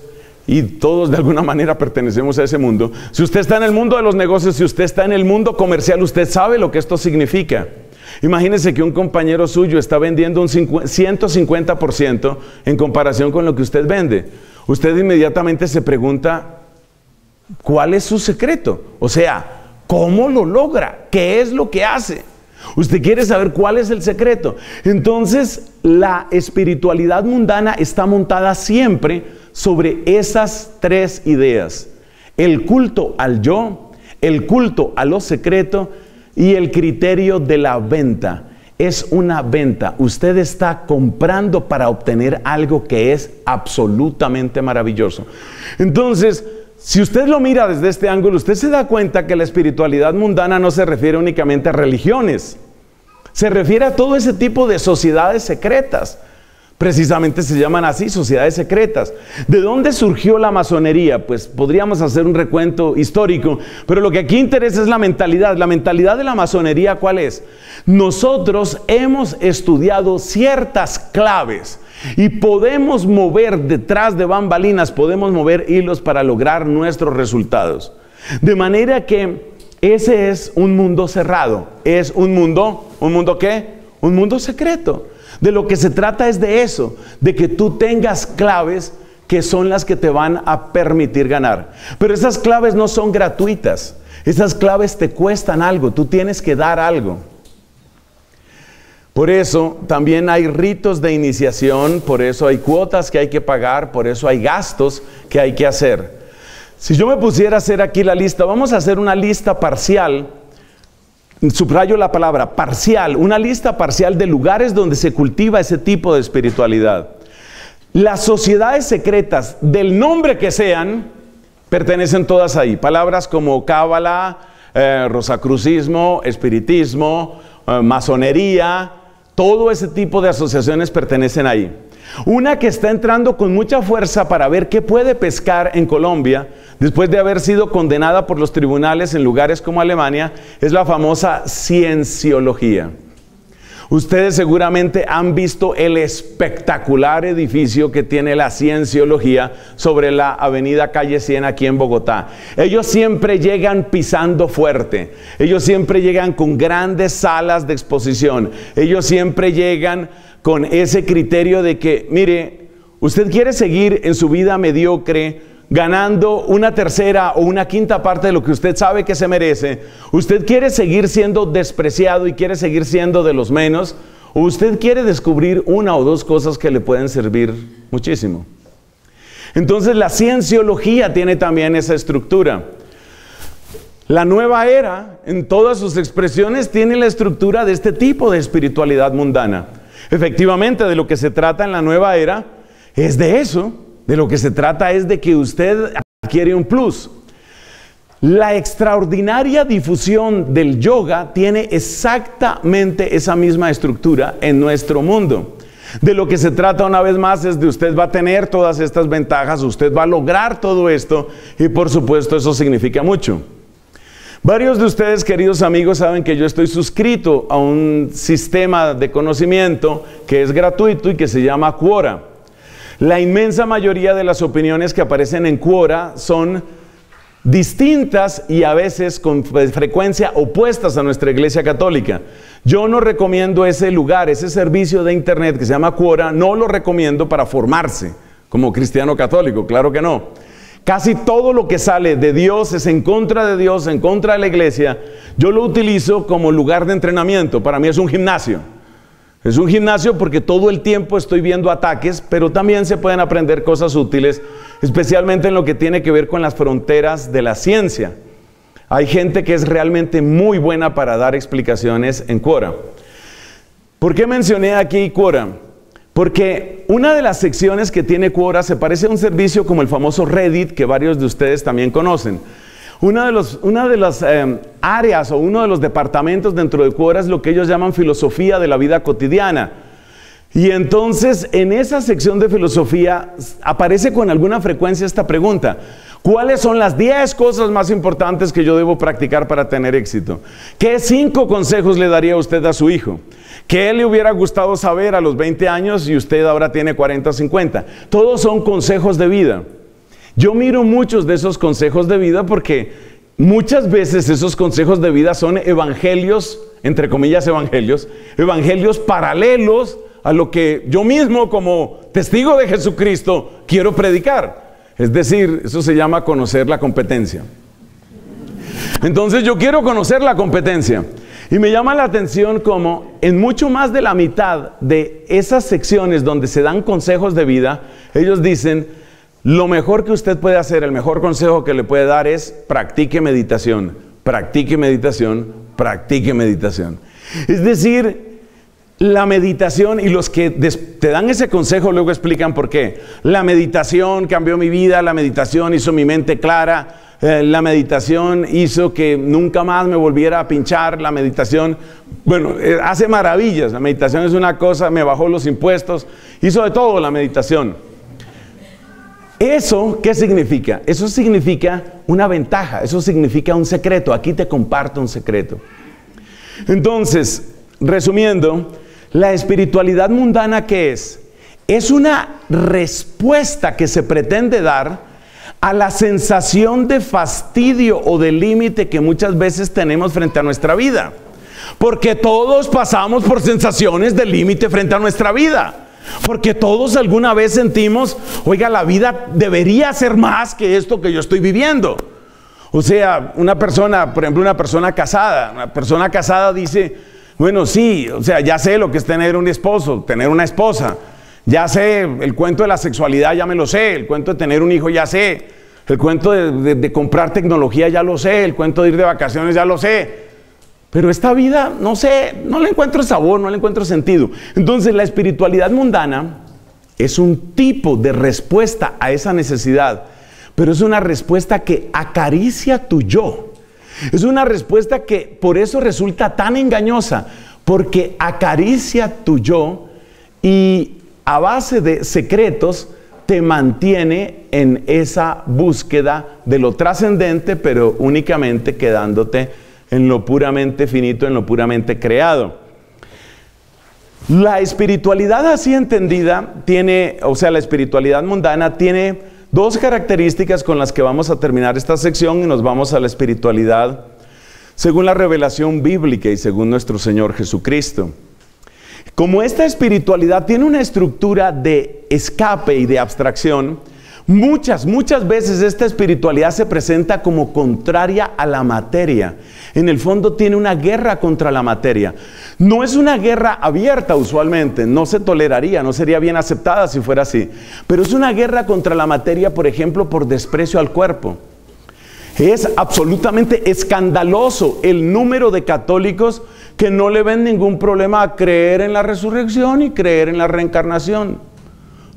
y todos de alguna manera pertenecemos a ese mundo. Si usted está en el mundo de los negocios, si usted está en el mundo comercial, usted sabe lo que esto significa. Imagínese que un compañero suyo está vendiendo un 150% en comparación con lo que usted vende. Usted inmediatamente se pregunta, ¿cuál es su secreto? O sea, ¿cómo lo logra? ¿Qué es lo que hace? Usted quiere saber cuál es el secreto. Entonces, la espiritualidad mundana está montada siempre sobre esas tres ideas. El culto al yo, el culto a lo secreto y el criterio de la venta. Es una venta. Usted está comprando para obtener algo que es absolutamente maravilloso. Entonces, si usted lo mira desde este ángulo, usted se da cuenta que la espiritualidad mundana no se refiere únicamente a religiones. Se refiere a todo ese tipo de sociedades secretas. Precisamente se llaman así, sociedades secretas. ¿De dónde surgió la masonería? Pues podríamos hacer un recuento histórico, pero lo que aquí interesa es la mentalidad. La mentalidad de la masonería, ¿cuál es? Nosotros hemos estudiado ciertas claves y podemos mover detrás de bambalinas, podemos mover hilos para lograr nuestros resultados. De manera que ese es un mundo cerrado, es un mundo, ¿un mundo qué? Un mundo secreto. De lo que se trata es de eso, de que tú tengas claves que son las que te van a permitir ganar. Pero esas claves no son gratuitas. Esas claves te cuestan algo, tú tienes que dar algo. Por eso también hay ritos de iniciación, por eso hay cuotas que hay que pagar, por eso hay gastos que hay que hacer. Si yo me pusiera a hacer aquí la lista, vamos a hacer una lista parcial subrayo la palabra parcial, una lista parcial de lugares donde se cultiva ese tipo de espiritualidad. Las sociedades secretas, del nombre que sean, pertenecen todas ahí. Palabras como cábala, eh, rosacrucismo, espiritismo, eh, masonería, todo ese tipo de asociaciones pertenecen ahí. Una que está entrando con mucha fuerza para ver qué puede pescar en Colombia, después de haber sido condenada por los tribunales en lugares como Alemania, es la famosa cienciología. Ustedes seguramente han visto el espectacular edificio que tiene la cienciología sobre la avenida Calle 100 aquí en Bogotá. Ellos siempre llegan pisando fuerte. Ellos siempre llegan con grandes salas de exposición. Ellos siempre llegan con ese criterio de que, mire, usted quiere seguir en su vida mediocre, ganando una tercera o una quinta parte de lo que usted sabe que se merece, usted quiere seguir siendo despreciado y quiere seguir siendo de los menos, o usted quiere descubrir una o dos cosas que le pueden servir muchísimo. Entonces la cienciología tiene también esa estructura. La nueva era, en todas sus expresiones, tiene la estructura de este tipo de espiritualidad mundana. Efectivamente, de lo que se trata en la nueva era es de eso. De lo que se trata es de que usted adquiere un plus. La extraordinaria difusión del yoga tiene exactamente esa misma estructura en nuestro mundo. De lo que se trata una vez más es de usted va a tener todas estas ventajas, usted va a lograr todo esto y por supuesto eso significa mucho. Varios de ustedes, queridos amigos, saben que yo estoy suscrito a un sistema de conocimiento que es gratuito y que se llama Quora. La inmensa mayoría de las opiniones que aparecen en Quora son distintas y a veces con frecuencia opuestas a nuestra iglesia católica. Yo no recomiendo ese lugar, ese servicio de internet que se llama Quora, no lo recomiendo para formarse como cristiano católico, claro que no. Casi todo lo que sale de Dios es en contra de Dios, en contra de la iglesia. Yo lo utilizo como lugar de entrenamiento. Para mí es un gimnasio. Es un gimnasio porque todo el tiempo estoy viendo ataques, pero también se pueden aprender cosas útiles, especialmente en lo que tiene que ver con las fronteras de la ciencia. Hay gente que es realmente muy buena para dar explicaciones en Quora. ¿Por qué mencioné aquí Quora? Porque una de las secciones que tiene Quora se parece a un servicio como el famoso Reddit que varios de ustedes también conocen. Una de, las em, áreas o uno de los departamentos dentro de Quora es lo que ellos llaman filosofía de la vida cotidiana. Y entonces en esa sección de filosofía aparece con alguna frecuencia esta pregunta. ¿Cuáles son las 10 cosas más importantes que yo debo practicar para tener éxito? ¿Qué cinco consejos le daría usted a su hijo? ¿Qué le hubiera gustado saber a los 20 años y usted ahora tiene 40 o 50? Todos son consejos de vida. Yo miro muchos de esos consejos de vida porque muchas veces esos consejos de vida son evangelios, entre comillas evangelios, evangelios paralelos a lo que yo mismo como testigo de Jesucristo quiero predicar. Es decir, eso se llama conocer la competencia. Entonces yo quiero conocer la competencia. Y me llama la atención como en mucho más de la mitad de esas secciones donde se dan consejos de vida, ellos dicen, lo mejor que usted puede hacer, el mejor consejo que le puede dar es practique meditación, practique meditación, practique meditación. Es decir, la meditación y los que te dan ese consejo luego explican por qué. La meditación cambió mi vida, la meditación hizo mi mente clara, eh, la meditación hizo que nunca más me volviera a pinchar, la meditación, bueno, eh, hace maravillas, la meditación es una cosa, me bajó los impuestos, hizo de todo la meditación. ¿Eso qué significa? Eso significa una ventaja, eso significa un secreto. Aquí te comparto un secreto. Entonces, resumiendo, la espiritualidad mundana, ¿qué es? Es una respuesta que se pretende dar a la sensación de fastidio o de límite que muchas veces tenemos frente a nuestra vida. Porque todos pasamos por sensaciones de límite frente a nuestra vida. Porque todos alguna vez sentimos, oiga, la vida debería ser más que esto que yo estoy viviendo. O sea, una persona, por ejemplo, una persona casada, una persona casada dice, bueno, sí, o sea, ya sé lo que es tener un esposo, tener una esposa. Ya sé, el cuento de la sexualidad ya me lo sé, el cuento de tener un hijo ya sé, el cuento de, comprar tecnología ya lo sé, el cuento de ir de vacaciones ya lo sé. Pero esta vida, no sé, no le encuentro sabor, no le encuentro sentido. Entonces la espiritualidad mundana es un tipo de respuesta a esa necesidad, pero es una respuesta que acaricia tu yo. Es una respuesta que por eso resulta tan engañosa, porque acaricia tu yo y a base de secretos te mantiene en esa búsqueda de lo trascendente, pero únicamente quedándote en lo puramente finito, en lo puramente creado. La espiritualidad así entendida tiene, o sea, la espiritualidad mundana tiene dos características con las que vamos a terminar esta sección y nos vamos a la espiritualidad según la revelación bíblica y según nuestro Señor Jesucristo. Como esta espiritualidad tiene una estructura de escape y de abstracción, muchas, muchas veces esta espiritualidad se presenta como contraria a la materia. En el fondo tiene una guerra contra la materia. No es una guerra abierta usualmente, no se toleraría, no sería bien aceptada si fuera así, pero es una guerra contra la materia, por ejemplo, por desprecio al cuerpo. Es absolutamente escandaloso el número de católicos que no le ven ningún problema a creer en la resurrección y creer en la reencarnación.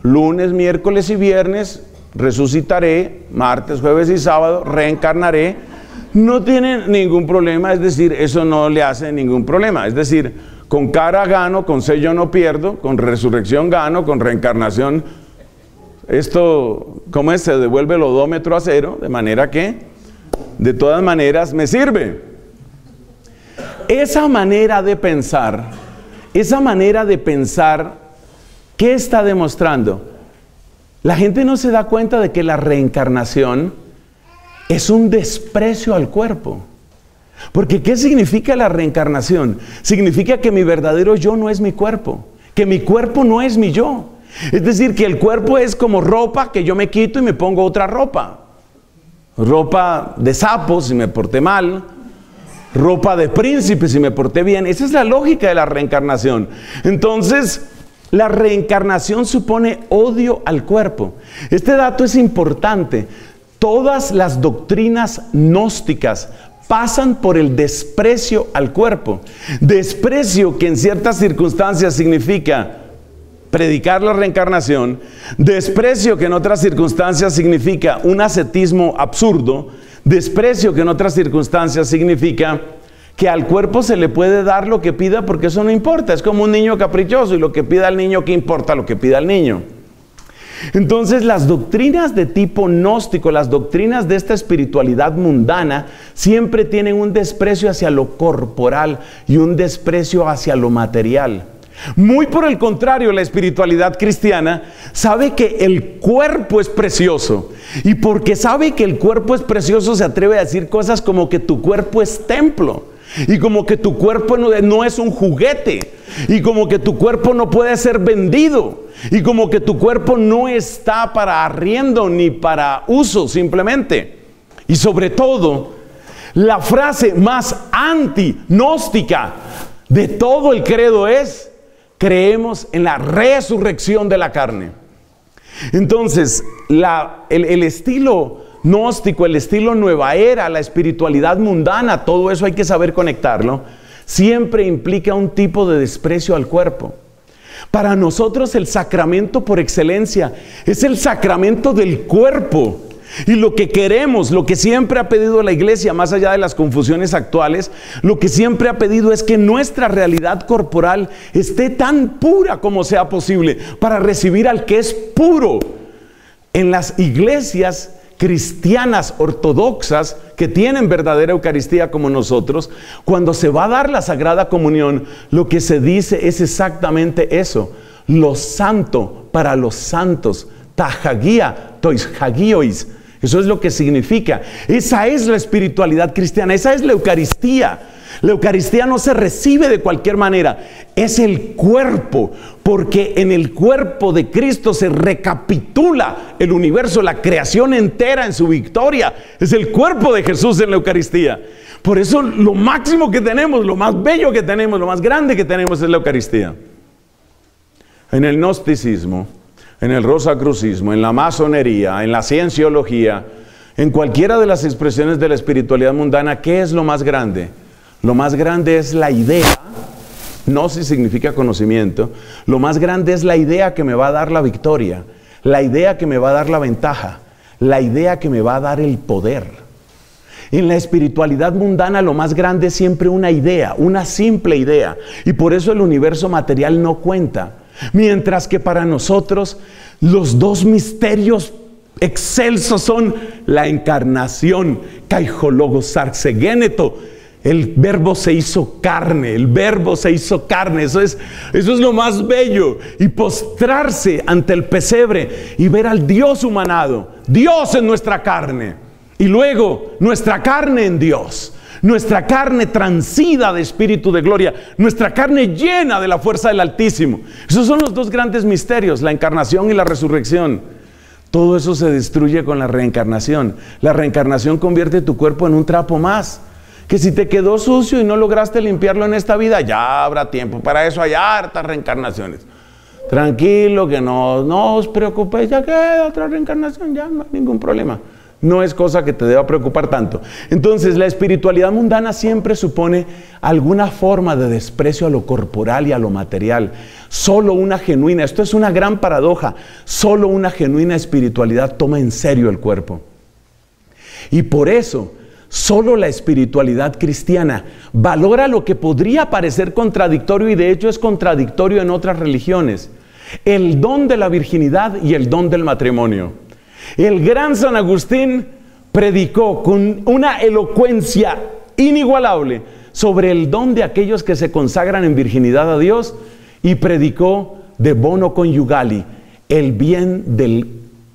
Lunes, miércoles y viernes resucitaré, martes, jueves y sábado reencarnaré. No tienen ningún problema, es decir, eso no le hace ningún problema. Es decir, con cara gano, con sello no pierdo, con resurrección gano, con reencarnación. Esto, ¿cómo es? Se devuelve el odómetro a cero, de manera que, de todas maneras, me sirve. Esa manera de pensar, esa manera de pensar, ¿qué está demostrando? La gente no se da cuenta de que la reencarnación es un desprecio al cuerpo. Porque ¿qué significa la reencarnación? Significa que mi verdadero yo no es mi cuerpo, que mi cuerpo no es mi yo. Es decir, que el cuerpo es como ropa que yo me quito y me pongo otra ropa. Ropa de sapos si me porté mal, ropa de príncipe si me porté bien. Esa es la lógica de la reencarnación. Entonces, la reencarnación supone odio al cuerpo. Este dato es importante. Todas las doctrinas gnósticas pasan por el desprecio al cuerpo. Desprecio que en ciertas circunstancias significa predicar la reencarnación, desprecio que en otras circunstancias significa un ascetismo absurdo, Desprecio que en otras circunstancias significa que al cuerpo se le puede dar lo que pida porque eso no importa. Es como un niño caprichoso y lo que pida el niño, ¿qué importa lo que pida el niño? Entonces las doctrinas de tipo gnóstico, las doctrinas de esta espiritualidad mundana, siempre tienen un desprecio hacia lo corporal y un desprecio hacia lo material. Muy por el contrario, la espiritualidad cristiana sabe que el cuerpo es precioso. Y porque sabe que el cuerpo es precioso, se atreve a decir cosas como que tu cuerpo es templo. Y como que tu cuerpo no, es un juguete. Y como que tu cuerpo no puede ser vendido. Y como que tu cuerpo no está para arriendo ni para uso simplemente. Y sobre todo, la frase más anti-gnóstica de todo el credo es, creemos en la resurrección de la carne. Entonces, el, estilo gnóstico, el estilo nueva era, la espiritualidad mundana, todo eso hay que saber conectarlo, siempre implica un tipo de desprecio al cuerpo. Para nosotros el sacramento por excelencia es el sacramento del cuerpo. Y lo que queremos, lo que siempre ha pedido la iglesia, más allá de las confusiones actuales, lo que siempre ha pedido es que nuestra realidad corporal esté tan pura como sea posible para recibir al que es puro. En las iglesias cristianas ortodoxas que tienen verdadera Eucaristía como nosotros, cuando se va a dar la Sagrada Comunión, lo que se dice es exactamente eso. Lo santo para los santos. Tajagia, tois hagiois eso es lo que significa. Esa es la espiritualidad cristiana, esa es la Eucaristía. La Eucaristía no se recibe de cualquier manera, es el cuerpo, porque en el cuerpo de Cristo se recapitula el universo, la creación entera en su victoria. Es el cuerpo de Jesús en la Eucaristía. Por eso lo máximo que tenemos, lo más bello que tenemos, lo más grande que tenemos es la Eucaristía. En el gnosticismo, en el rosacrucismo, en la masonería, en la cienciología, en cualquiera de las expresiones de la espiritualidad mundana, ¿qué es lo más grande? Lo más grande es la idea, no si significa conocimiento, lo más grande es la idea que me va a dar la victoria, la idea que me va a dar la ventaja, la idea que me va a dar el poder. En la espiritualidad mundana lo más grande es siempre una idea, una simple idea. Y por eso el universo material no cuenta. Mientras que para nosotros los dos misterios excelsos son la encarnación, caijologo sarxegéneto. El verbo se hizo carne, el verbo se hizo carne, eso es, eso es lo más bello. Y postrarse ante el pesebre y ver al Dios humanado, Dios en nuestra carne. Y luego nuestra carne en Dios nuestra carne transida de espíritu de gloria, nuestra carne llena de la fuerza del Altísimo. Esos son los dos grandes misterios, la encarnación y la resurrección. Todo eso se destruye con la reencarnación. La reencarnación convierte tu cuerpo en un trapo más. Que si te quedó sucio y no lograste limpiarlo en esta vida, ya habrá tiempo. Para eso hay hartas reencarnaciones. Tranquilo, que no, no os preocupéis, ya queda otra reencarnación, ya no hay ningún problema no es cosa que te deba preocupar tanto. Entonces, la espiritualidad mundana siempre supone alguna forma de desprecio a lo corporal y a lo material. Solo una genuina, esto es una gran paradoja, solo una genuina espiritualidad toma en serio el cuerpo. Y por eso, solo la espiritualidad cristiana valora lo que podría parecer contradictorio y de hecho es contradictorio en otras religiones, el don de la virginidad y el don del matrimonio. El gran San Agustín predicó con una elocuencia inigualable sobre el don de aquellos que se consagran en virginidad a Dios y predicó de bono conyugali, el bien del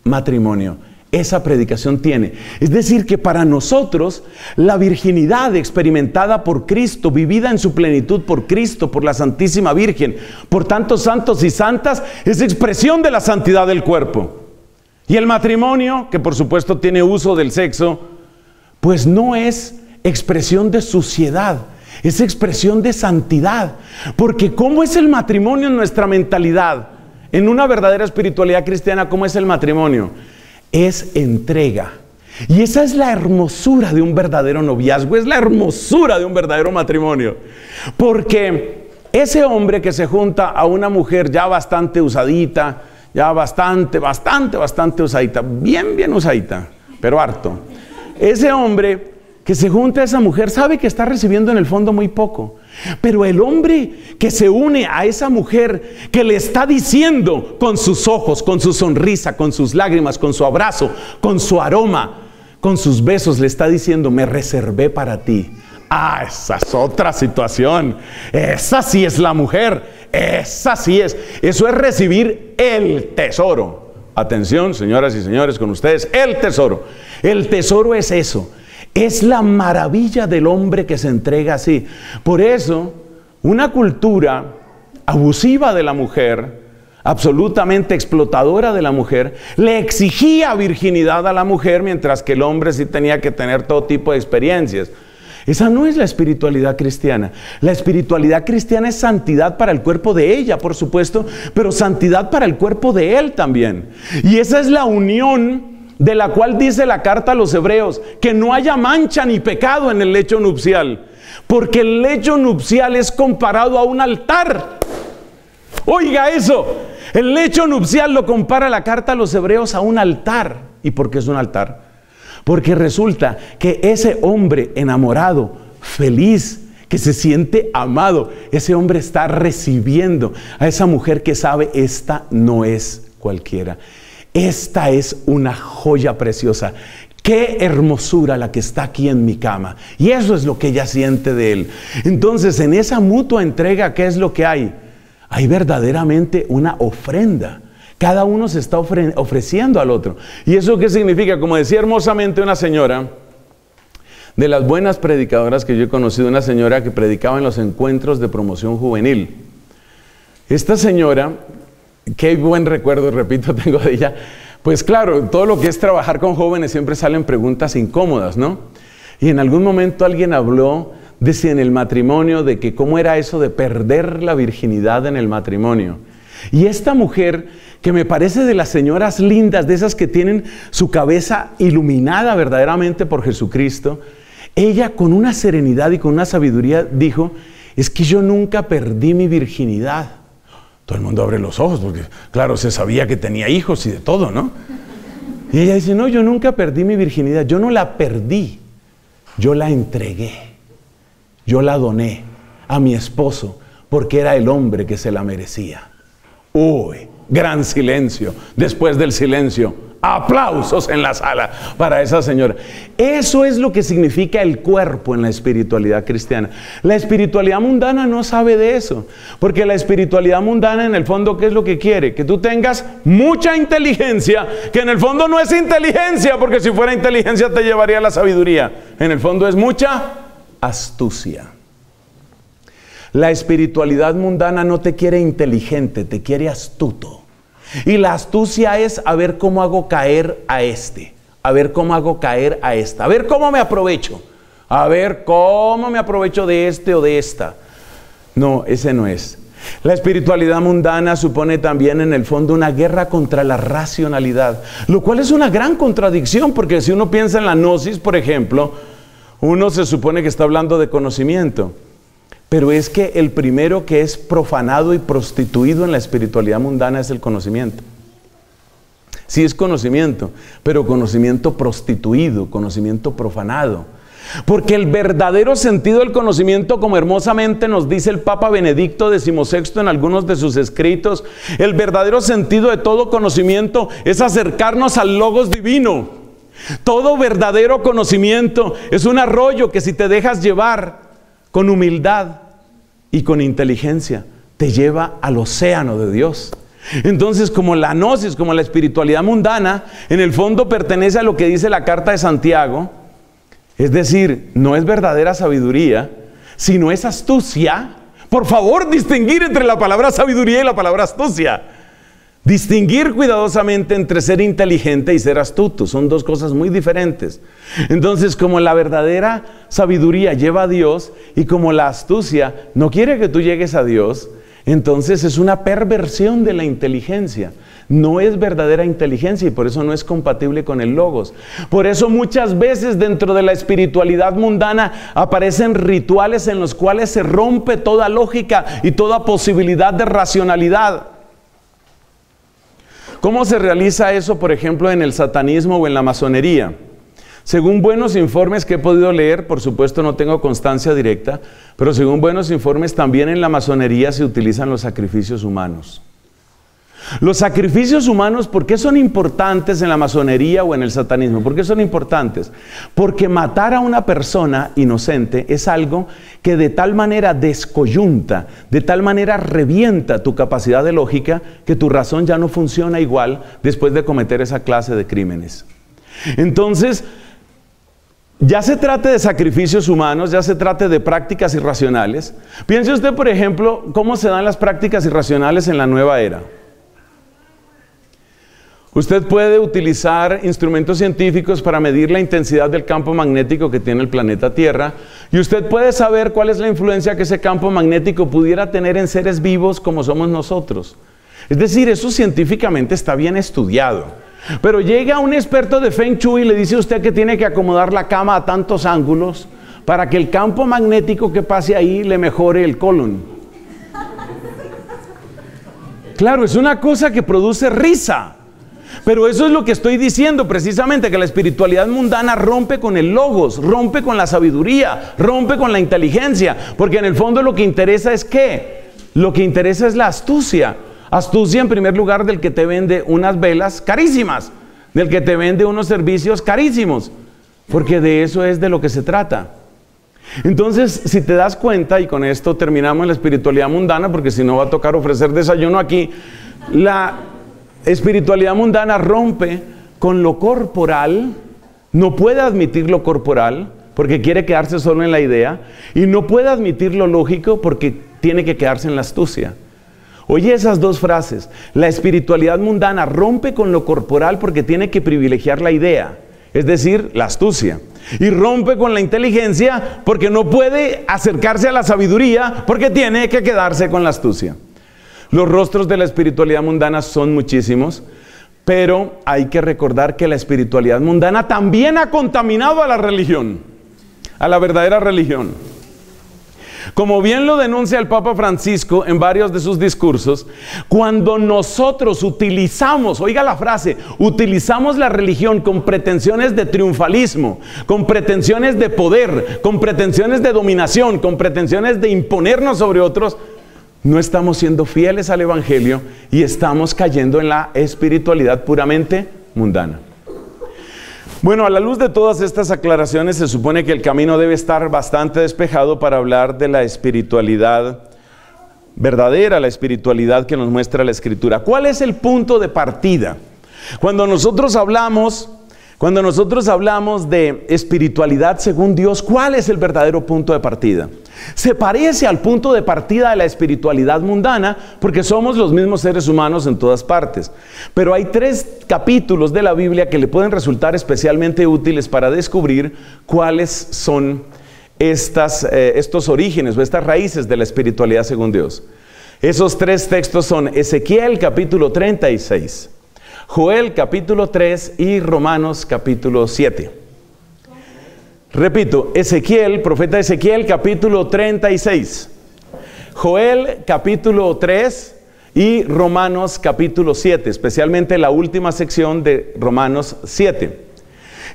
matrimonio. Esa predicación tiene. Es decir, que para nosotros la virginidad experimentada por Cristo, vivida en su plenitud por Cristo, por la Santísima Virgen, por tantos santos y santas, es expresión de la santidad del cuerpo. Y el matrimonio, que por supuesto tiene uso del sexo, pues no es expresión de suciedad, es expresión de santidad. Porque ¿cómo es el matrimonio en nuestra mentalidad? En una verdadera espiritualidad cristiana, ¿cómo es el matrimonio? Es entrega. Y esa es la hermosura de un verdadero noviazgo, es la hermosura de un verdadero matrimonio. Porque ese hombre que se junta a una mujer ya bastante usadita, ya bastante, bastante, bastante usadita, bien, bien usadita, pero harto. Ese hombre que se junta a esa mujer sabe que está recibiendo en el fondo muy poco. Pero el hombre que se une a esa mujer que le está diciendo con sus ojos, con su sonrisa, con sus lágrimas, con su abrazo, con su aroma, con sus besos, le está diciendo, me reservé para ti. Ah, esa es otra situación. Esa sí es la mujer. Esa sí es. Eso es recibir el tesoro. Atención, señoras y señores, con ustedes, el tesoro. El tesoro es eso. Es la maravilla del hombre que se entrega así. Por eso, una cultura abusiva de la mujer, absolutamente explotadora de la mujer, le exigía virginidad a la mujer, mientras que el hombre sí tenía que tener todo tipo de experiencias. Esa no es la espiritualidad cristiana. La espiritualidad cristiana es santidad para el cuerpo de ella, por supuesto, pero santidad para el cuerpo de él también. Y esa es la unión de la cual dice la carta a los hebreos, que no haya mancha ni pecado en el lecho nupcial. Porque el lecho nupcial es comparado a un altar. Oiga eso, el lecho nupcial lo compara la carta a los hebreos a un altar. ¿Y por qué es un altar? Porque resulta que ese hombre enamorado, feliz, que se siente amado, ese hombre está recibiendo a esa mujer que sabe, esta no es cualquiera. Esta es una joya preciosa. Qué hermosura la que está aquí en mi cama. Y eso es lo que ella siente de él. Entonces, en esa mutua entrega, ¿qué es lo que hay? Hay verdaderamente una ofrenda. Cada uno se está ofreciendo al otro. ¿Y eso qué significa? Como decía hermosamente una señora, de las buenas predicadoras que yo he conocido, una señora que predicaba en los encuentros de promoción juvenil. Esta señora, qué buen recuerdo, repito, tengo de ella. Pues claro, todo lo que es trabajar con jóvenes siempre salen preguntas incómodas, ¿no? Y en algún momento alguien habló de si en el matrimonio, de que cómo era eso de perder la virginidad en el matrimonio. Y esta mujer que me parece de las señoras lindas, de esas que tienen su cabeza iluminada verdaderamente por Jesucristo, ella con una serenidad y con una sabiduría dijo, es que yo nunca perdí mi virginidad. Todo el mundo abre los ojos porque, claro, se sabía que tenía hijos y de todo, ¿no? Y ella dice, no, yo nunca perdí mi virginidad, yo no la perdí, yo la entregué, yo la doné a mi esposo porque era el hombre que se la merecía. Uy, gran silencio. Después del silencio, aplausos en la sala para esa señora. Eso es lo que significa el cuerpo en la espiritualidad cristiana. La espiritualidad mundana no sabe de eso, porque la espiritualidad mundana en el fondo, ¿qué es lo que quiere? Que tú tengas mucha inteligencia, que en el fondo no es inteligencia, porque si fuera inteligencia te llevaría a la sabiduría. En el fondo es mucha astucia. La espiritualidad mundana no te quiere inteligente, te quiere astuto. Y la astucia es a ver cómo hago caer a este, a ver cómo hago caer a esta, a ver cómo me aprovecho, a ver cómo me aprovecho de este o de esta. No, ese no es. La espiritualidad mundana supone también en el fondo una guerra contra la racionalidad, lo cual es una gran contradicción, porque si uno piensa en la gnosis, por ejemplo, uno se supone que está hablando de conocimiento. Pero es que el primero que es profanado y prostituido en la espiritualidad mundana es el conocimiento. Sí es conocimiento, pero conocimiento prostituido, conocimiento profanado. Porque el verdadero sentido del conocimiento, como hermosamente nos dice el Papa Benedicto XVI en algunos de sus escritos, el verdadero sentido de todo conocimiento es acercarnos al logos divino. Todo verdadero conocimiento es un arroyo que si te dejas llevar con humildad, y con inteligencia te lleva al océano de Dios. Entonces, como la gnosis, como la espiritualidad mundana, en el fondo pertenece a lo que dice la carta de Santiago, es decir, no es verdadera sabiduría, sino es astucia. Por favor, distinguir entre la palabra sabiduría y la palabra astucia. Distinguir cuidadosamente entre ser inteligente y ser astuto son dos cosas muy diferentes. Entonces, como la verdadera sabiduría lleva a Dios y como la astucia no quiere que tú llegues a Dios, entonces es una perversión de la inteligencia. No es verdadera inteligencia y por eso no es compatible con el logos. Por eso muchas veces dentro de la espiritualidad mundana aparecen rituales en los cuales se rompe toda lógica y toda posibilidad de racionalidad. ¿Cómo se realiza eso, por ejemplo, en el satanismo o en la masonería? Según buenos informes que he podido leer, por supuesto no tengo constancia directa, pero según buenos informes también en la masonería se utilizan los sacrificios humanos. Los sacrificios humanos, ¿por qué son importantes en la masonería o en el satanismo? ¿Por qué son importantes? Porque matar a una persona inocente es algo que de tal manera descoyunta, de tal manera revienta tu capacidad de lógica, que tu razón ya no funciona igual después de cometer esa clase de crímenes. Entonces, ya se trate de sacrificios humanos, ya se trate de prácticas irracionales. Piense usted, por ejemplo, cómo se dan las prácticas irracionales en la nueva era. Usted puede utilizar instrumentos científicos para medir la intensidad del campo magnético que tiene el planeta Tierra y usted puede saber cuál es la influencia que ese campo magnético pudiera tener en seres vivos como somos nosotros. Es decir, eso científicamente está bien estudiado. Pero llega un experto de Feng Shui y le dice a usted que tiene que acomodar la cama a tantos ángulos para que el campo magnético que pase ahí le mejore el colon. Claro, es una cosa que produce risa. Pero eso es lo que estoy diciendo precisamente, que la espiritualidad mundana rompe con el logos, rompe con la sabiduría, rompe con la inteligencia, porque en el fondo lo que interesa es qué? Lo que interesa es la astucia. Astucia en primer lugar del que te vende unas velas carísimas, del que te vende unos servicios carísimos, porque de eso es de lo que se trata. Entonces, si te das cuenta, y con esto terminamos la espiritualidad mundana, porque si no va a tocar ofrecer desayuno aquí, la espiritualidad mundana rompe con lo corporal, no puede admitir lo corporal, porque quiere quedarse solo en la idea, y no puede admitir lo lógico porque tiene que quedarse en la astucia. Oye esas dos frases. La espiritualidad mundana rompe con lo corporal porque tiene que privilegiar la idea, es decir, la astucia. Y rompe con la inteligencia porque no puede acercarse a la sabiduría porque tiene que quedarse con la astucia. Los rostros de la espiritualidad mundana son muchísimos, pero hay que recordar que la espiritualidad mundana también ha contaminado a la religión, a la verdadera religión. Como bien lo denuncia el Papa Francisco en varios de sus discursos, cuando nosotros utilizamos, oiga la frase, utilizamos la religión con pretensiones de triunfalismo, con pretensiones de poder, con pretensiones de dominación, con pretensiones de imponernos sobre otros, no estamos siendo fieles al Evangelio y estamos cayendo en la espiritualidad puramente mundana. Bueno, a la luz de todas estas aclaraciones se supone que el camino debe estar bastante despejado para hablar de la espiritualidad verdadera, la espiritualidad que nos muestra la Escritura. ¿Cuál es el punto de partida? Cuando nosotros hablamos cuando nosotros hablamos de espiritualidad según Dios, ¿cuál es el verdadero punto de partida? Se parece al punto de partida de la espiritualidad mundana porque somos los mismos seres humanos en todas partes. Pero hay tres capítulos de la Biblia que le pueden resultar especialmente útiles para descubrir cuáles son eh, estos orígenes o estas raíces de la espiritualidad según Dios. Esos tres textos son Ezequiel capítulo 36. Joel capítulo 3 y Romanos capítulo 7. Repito, Ezequiel, profeta Ezequiel capítulo 36. Joel capítulo 3 y Romanos capítulo 7, especialmente la última sección de Romanos 7.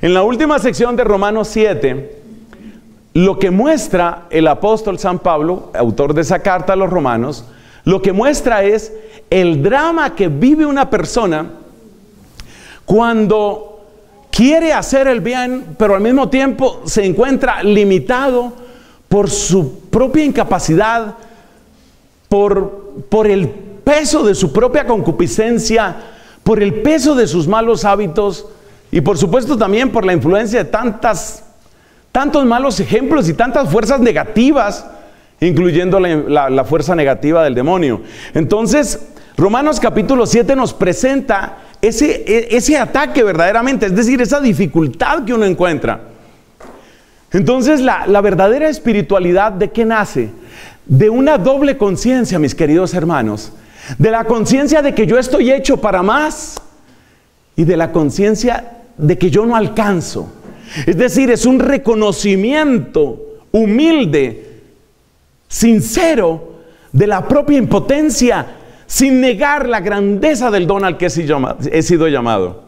En la última sección de Romanos 7, lo que muestra el apóstol San Pablo, autor de esa carta a los romanos, lo que muestra es el drama que vive una persona cuando quiere hacer el bien, pero al mismo tiempo se encuentra limitado por su propia incapacidad, por, por el peso de su propia concupiscencia, por el peso de sus malos hábitos y por supuesto también por la influencia de tantas, tantos malos ejemplos y tantas fuerzas negativas, incluyendo la, la fuerza negativa del demonio. Entonces, Romanos capítulo 7 nos presenta ese, e, ese ataque verdaderamente, es decir, esa dificultad que uno encuentra. Entonces, la, la verdadera espiritualidad, ¿de qué nace? De una doble conciencia, mis queridos hermanos. De la conciencia de que yo estoy hecho para más y de la conciencia de que yo no alcanzo. Es decir, es un reconocimiento humilde, sincero, de la propia impotencia sin negar la grandeza del don al que he sido llamado.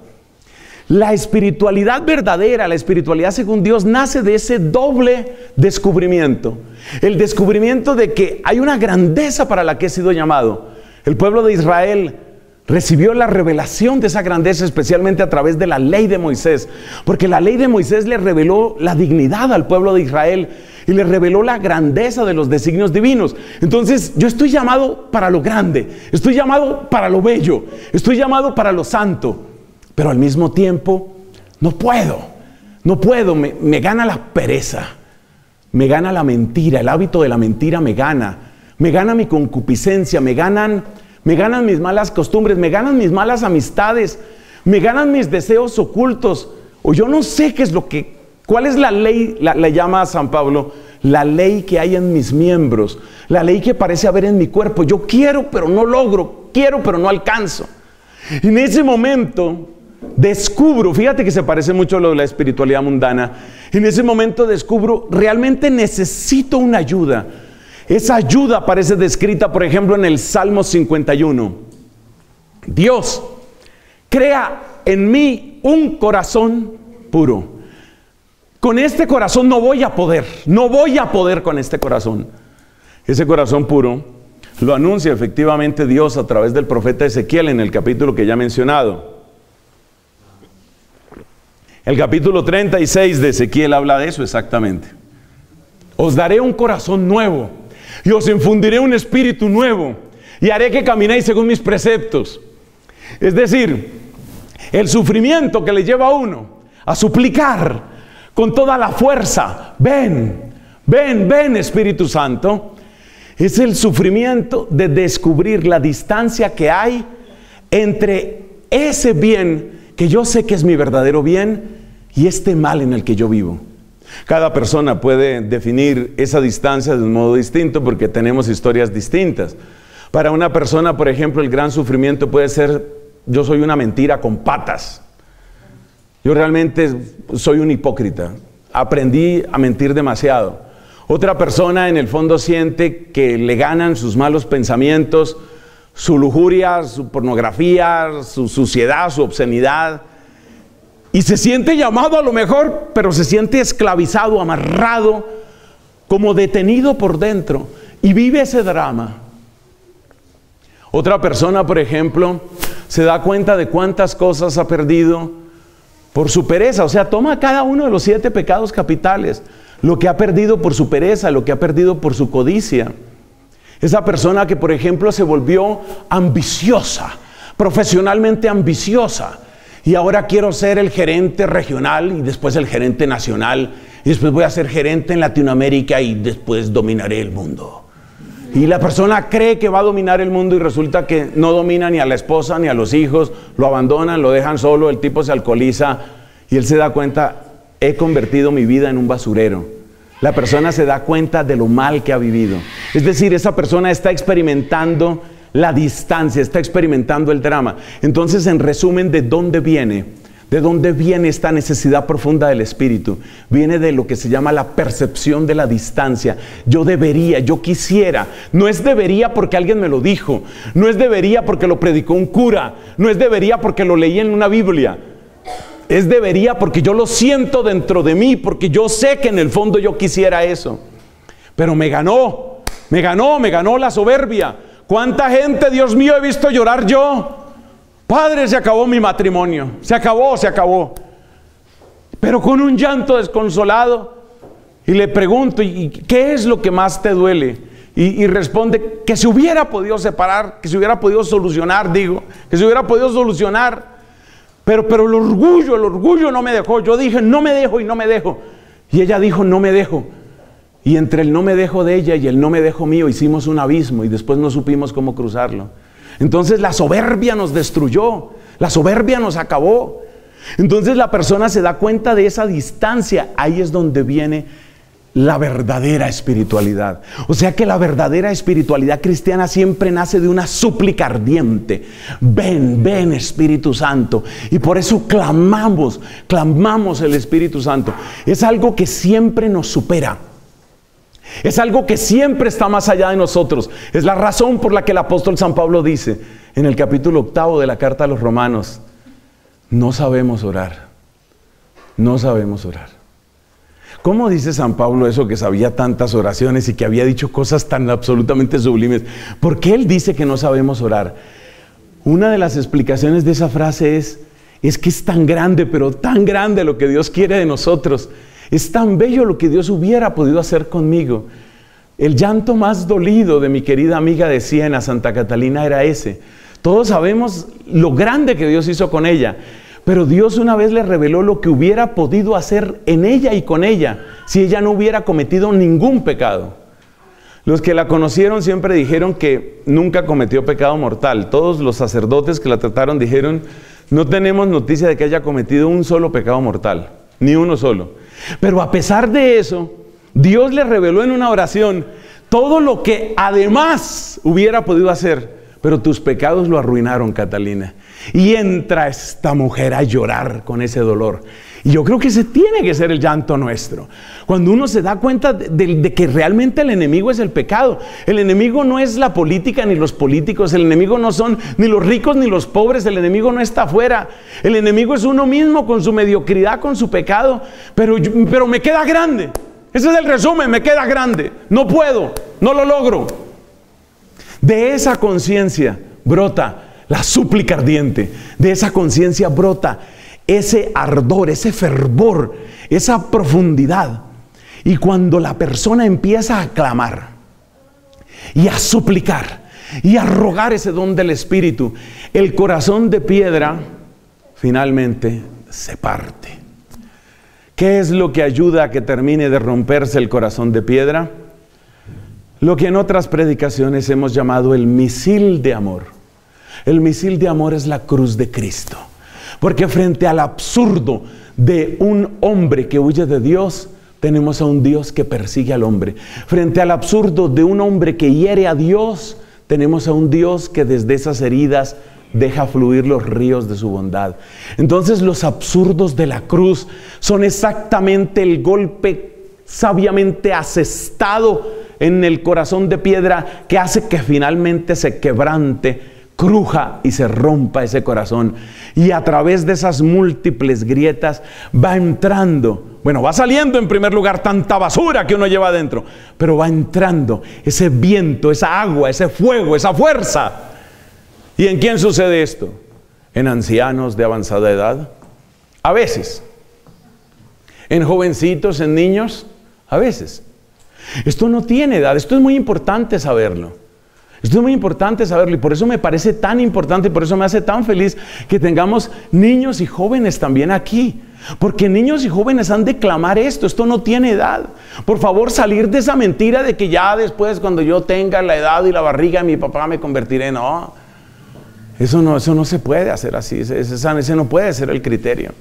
La espiritualidad verdadera, la espiritualidad según Dios, nace de ese doble descubrimiento. El descubrimiento de que hay una grandeza para la que he sido llamado. El pueblo de Israel recibió la revelación de esa grandeza especialmente a través de la ley de Moisés, porque la ley de Moisés le reveló la dignidad al pueblo de Israel y le reveló la grandeza de los designios divinos. Entonces yo estoy llamado para lo grande, estoy llamado para lo bello, estoy llamado para lo santo, pero al mismo tiempo no puedo, no puedo, me, me gana la pereza, me gana la mentira, el hábito de la mentira me gana, me gana mi concupiscencia, me ganan, me ganan mis malas costumbres, me ganan mis malas amistades, me ganan mis deseos ocultos, o yo no sé qué es lo que ¿Cuál es la ley? La, llama a San Pablo la ley que hay en mis miembros, la ley que parece haber en mi cuerpo. Yo quiero, pero no logro, quiero, pero no alcanzo. En ese momento, descubro, fíjate que se parece mucho a lo de la espiritualidad mundana, en ese momento descubro, realmente necesito una ayuda. Esa ayuda aparece descrita, por ejemplo, en el Salmo 51. Dios, crea en mí un corazón puro. Con este corazón no voy a poder, no voy a poder con este corazón. Ese corazón puro lo anuncia efectivamente Dios a través del profeta Ezequiel en el capítulo que ya he mencionado. El capítulo 36 de Ezequiel habla de eso exactamente. Os daré un corazón nuevo y os infundiré un espíritu nuevo y haré que caminéis según mis preceptos. Es decir, el sufrimiento que le lleva a uno a suplicar con toda la fuerza, ven, ven, ven Espíritu Santo, es el sufrimiento de descubrir la distancia que hay entre ese bien que yo sé que es mi verdadero bien y este mal en el que yo vivo. Cada persona puede definir esa distancia de un modo distinto porque tenemos historias distintas. Para una persona, por ejemplo, el gran sufrimiento puede ser, yo soy una mentira con patas. Yo realmente soy un hipócrita. Aprendí a mentir demasiado. Otra persona en el fondo siente que le ganan sus malos pensamientos, su lujuria, su pornografía, su suciedad, su obscenidad y se siente llamado a lo mejor, pero se siente esclavizado, amarrado, como detenido por dentro. Y vive ese drama. Otra persona, por ejemplo, se da cuenta de cuántas cosas ha perdido por su pereza. O sea, toma cada uno de los siete pecados capitales, lo que ha perdido por su pereza, lo que ha perdido por su codicia. Esa persona que, por ejemplo, se volvió ambiciosa, profesionalmente ambiciosa y ahora quiero ser el gerente regional y después el gerente nacional y después voy a ser gerente en Latinoamérica y después dominaré el mundo. Y la persona cree que va a dominar el mundo y resulta que no domina ni a la esposa ni a los hijos, lo abandonan, lo dejan solo, el tipo se alcoholiza y él se da cuenta, he convertido mi vida en un basurero. La persona se da cuenta de lo mal que ha vivido. Es decir, esa persona está experimentando la distancia, está experimentando el drama. Entonces, en resumen, ¿de dónde viene? ¿De dónde viene esta necesidad profunda del espíritu? Viene de lo que se llama la percepción de la distancia. Yo debería, yo quisiera. No es debería porque alguien me lo dijo. No es debería porque lo predicó un cura. No es debería porque lo leí en una Biblia. Es debería porque yo lo siento dentro de mí, porque yo sé que en el fondo yo quisiera eso. Pero me ganó, me ganó, me ganó la soberbia. ¿Cuánta gente, Dios mío, he visto llorar yo? Padre, se acabó mi matrimonio. Se acabó, se acabó. Pero con un llanto desconsolado. Y le pregunto, ¿y qué es lo que más te duele? Y, responde que se hubiera podido separar, que se hubiera podido solucionar, digo, que se hubiera podido solucionar. Pero, pero el orgullo, el orgullo no me dejó. Yo dije, no me dejo y no me dejo. Y ella dijo, no me dejo. Y entre el no me dejo de ella y el no me dejo mío hicimos un abismo y después no supimos cómo cruzarlo. Entonces la soberbia nos destruyó, la soberbia nos acabó. Entonces la persona se da cuenta de esa distancia, ahí es donde viene la verdadera espiritualidad. O sea que la verdadera espiritualidad cristiana siempre nace de una súplica ardiente. Ven, ven Espíritu Santo. Y por eso clamamos, clamamos el Espíritu Santo. Es algo que siempre nos supera. Es algo que siempre está más allá de nosotros. Es la razón por la que el apóstol San Pablo dice en el capítulo octavo de la carta a los romanos, no sabemos orar. No sabemos orar. ¿Cómo dice San Pablo eso que sabía tantas oraciones y que había dicho cosas tan absolutamente sublimes? ¿Por qué él dice que no sabemos orar? Una de las explicaciones de esa frase es, es que es tan grande, pero tan grande lo que Dios quiere de nosotros es tan bello lo que Dios hubiera podido hacer conmigo. El llanto más dolido de mi querida amiga de Siena, Santa Catalina, era ese. Todos sabemos lo grande que Dios hizo con ella, pero Dios una vez le reveló lo que hubiera podido hacer en ella y con ella si ella no hubiera cometido ningún pecado. Los que la conocieron siempre dijeron que nunca cometió pecado mortal. Todos los sacerdotes que la trataron dijeron, no tenemos noticia de que haya cometido un solo pecado mortal, ni uno solo. Pero a pesar de eso, Dios le reveló en una oración todo lo que además hubiera podido hacer, pero tus pecados lo arruinaron, Catalina. Y entra esta mujer a llorar con ese dolor. Y yo creo que ese tiene que ser el llanto nuestro. Cuando uno se da cuenta de, que realmente el enemigo es el pecado. El enemigo no es la política ni los políticos. El enemigo no son ni los ricos ni los pobres. El enemigo no está afuera. El enemigo es uno mismo con su mediocridad, con su pecado. Pero, pero me queda grande. Ese es el resumen, me queda grande. No puedo, no lo logro. De esa conciencia brota la súplica ardiente. De esa conciencia brota ese ardor, ese fervor, esa profundidad. Y cuando la persona empieza a clamar y a suplicar y a rogar ese don del Espíritu, el corazón de piedra finalmente se parte. ¿Qué es lo que ayuda a que termine de romperse el corazón de piedra? Lo que en otras predicaciones hemos llamado el misil de amor. El misil de amor es la cruz de Cristo. Porque frente al absurdo de un hombre que huye de Dios, tenemos a un Dios que persigue al hombre. Frente al absurdo de un hombre que hiere a Dios, tenemos a un Dios que desde esas heridas deja fluir los ríos de su bondad. Entonces los absurdos de la cruz son exactamente el golpe sabiamente asestado en el corazón de piedra que hace que finalmente se quebrante cruja y se rompa ese corazón. Y a través de esas múltiples grietas va entrando, bueno, va saliendo en primer lugar tanta basura que uno lleva adentro, pero va entrando ese viento, esa agua, ese fuego, esa fuerza. ¿Y en quién sucede esto? En ancianos de avanzada edad. A veces. En jovencitos, en niños. A veces. Esto no tiene edad, esto es muy importante saberlo. Esto es muy importante saberlo y por eso me parece tan importante por eso me hace tan feliz que tengamos niños y jóvenes también aquí. Porque niños y jóvenes han de clamar esto, esto no tiene edad. Por favor, salir de esa mentira de que ya después cuando yo tenga la edad y la barriga mi papá me convertiré. No, eso no, eso no se puede hacer así, ese no puede ser el criterio.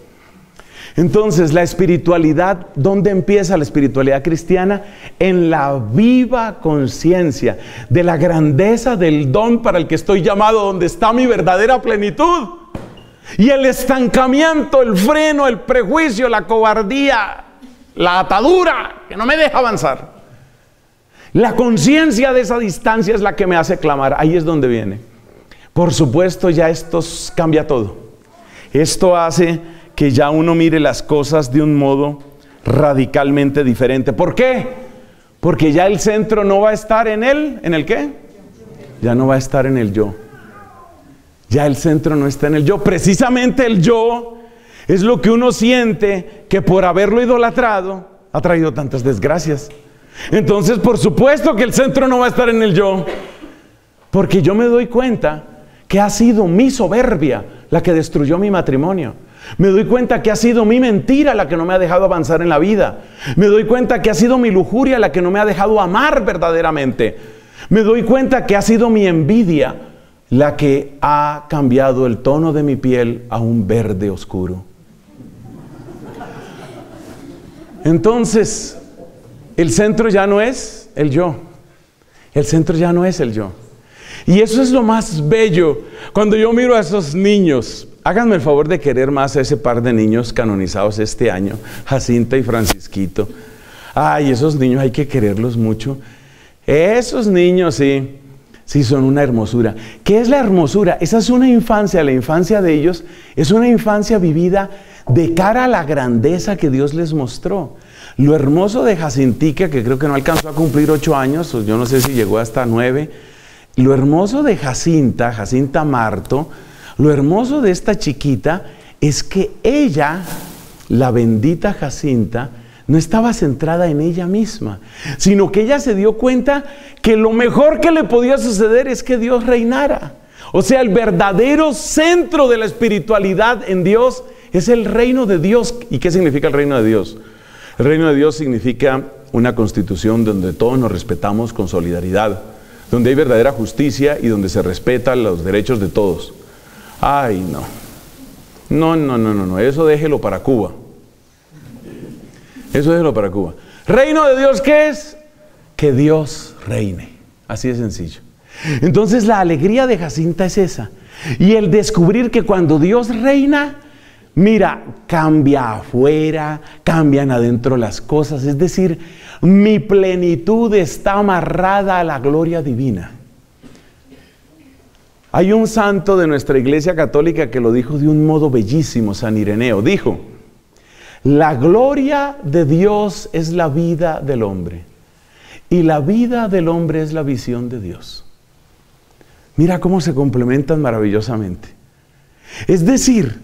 Entonces, la espiritualidad, ¿dónde empieza la espiritualidad cristiana? En la viva conciencia de la grandeza del don para el que estoy llamado, donde está mi verdadera plenitud. Y el estancamiento, el freno, el prejuicio, la cobardía, la atadura que no me deja avanzar. La conciencia de esa distancia es la que me hace clamar. Ahí es donde viene. Por supuesto, ya esto cambia todo. Esto hace que ya uno mire las cosas de un modo radicalmente diferente. ¿Por qué? Porque ya el centro no va a estar en él, ¿en el qué? Ya no va a estar en el yo. Ya el centro no está en el yo. Precisamente el yo es lo que uno siente que por haberlo idolatrado ha traído tantas desgracias. Entonces, por supuesto que el centro no va a estar en el yo. Porque yo me doy cuenta que ha sido mi soberbia la que destruyó mi matrimonio. Me doy cuenta que ha sido mi mentira la que no me ha dejado avanzar en la vida. Me doy cuenta que ha sido mi lujuria la que no me ha dejado amar verdaderamente. Me doy cuenta que ha sido mi envidia la que ha cambiado el tono de mi piel a un verde oscuro. Entonces, el centro ya no es el yo. El centro ya no es el yo. Y eso es lo más bello cuando yo miro a esos niños háganme el favor de querer más a ese par de niños canonizados este año, Jacinta y Francisquito. Ay, esos niños hay que quererlos mucho. Esos niños, sí, sí son una hermosura. ¿Qué es la hermosura? Esa es una infancia, la infancia de ellos es una infancia vivida de cara a la grandeza que Dios les mostró. Lo hermoso de Jacintica, que creo que no alcanzó a cumplir ocho años, yo no sé si llegó hasta nueve. Lo hermoso de Jacinta, Jacinta Marto, lo hermoso de esta chiquita es que ella, la bendita Jacinta, no estaba centrada en ella misma, sino que ella se dio cuenta que lo mejor que le podía suceder es que Dios reinara. O sea, el verdadero centro de la espiritualidad en Dios es el reino de Dios. ¿Y qué significa el reino de Dios? El reino de Dios significa una constitución donde todos nos respetamos con solidaridad, donde hay verdadera justicia y donde se respetan los derechos de todos. Ay, no. No, no, no, no, no. Eso déjelo para Cuba. Eso déjelo para Cuba. Reino de Dios, ¿qué es? Que Dios reine. Así de sencillo. Entonces la alegría de Jacinta es esa. Y el descubrir que cuando Dios reina, mira, cambia afuera, cambian adentro las cosas. Es decir, mi plenitud está amarrada a la gloria divina. Hay un santo de nuestra iglesia católica que lo dijo de un modo bellísimo, San Ireneo. Dijo, la gloria de Dios es la vida del hombre y la vida del hombre es la visión de Dios. Mira cómo se complementan maravillosamente. Es decir,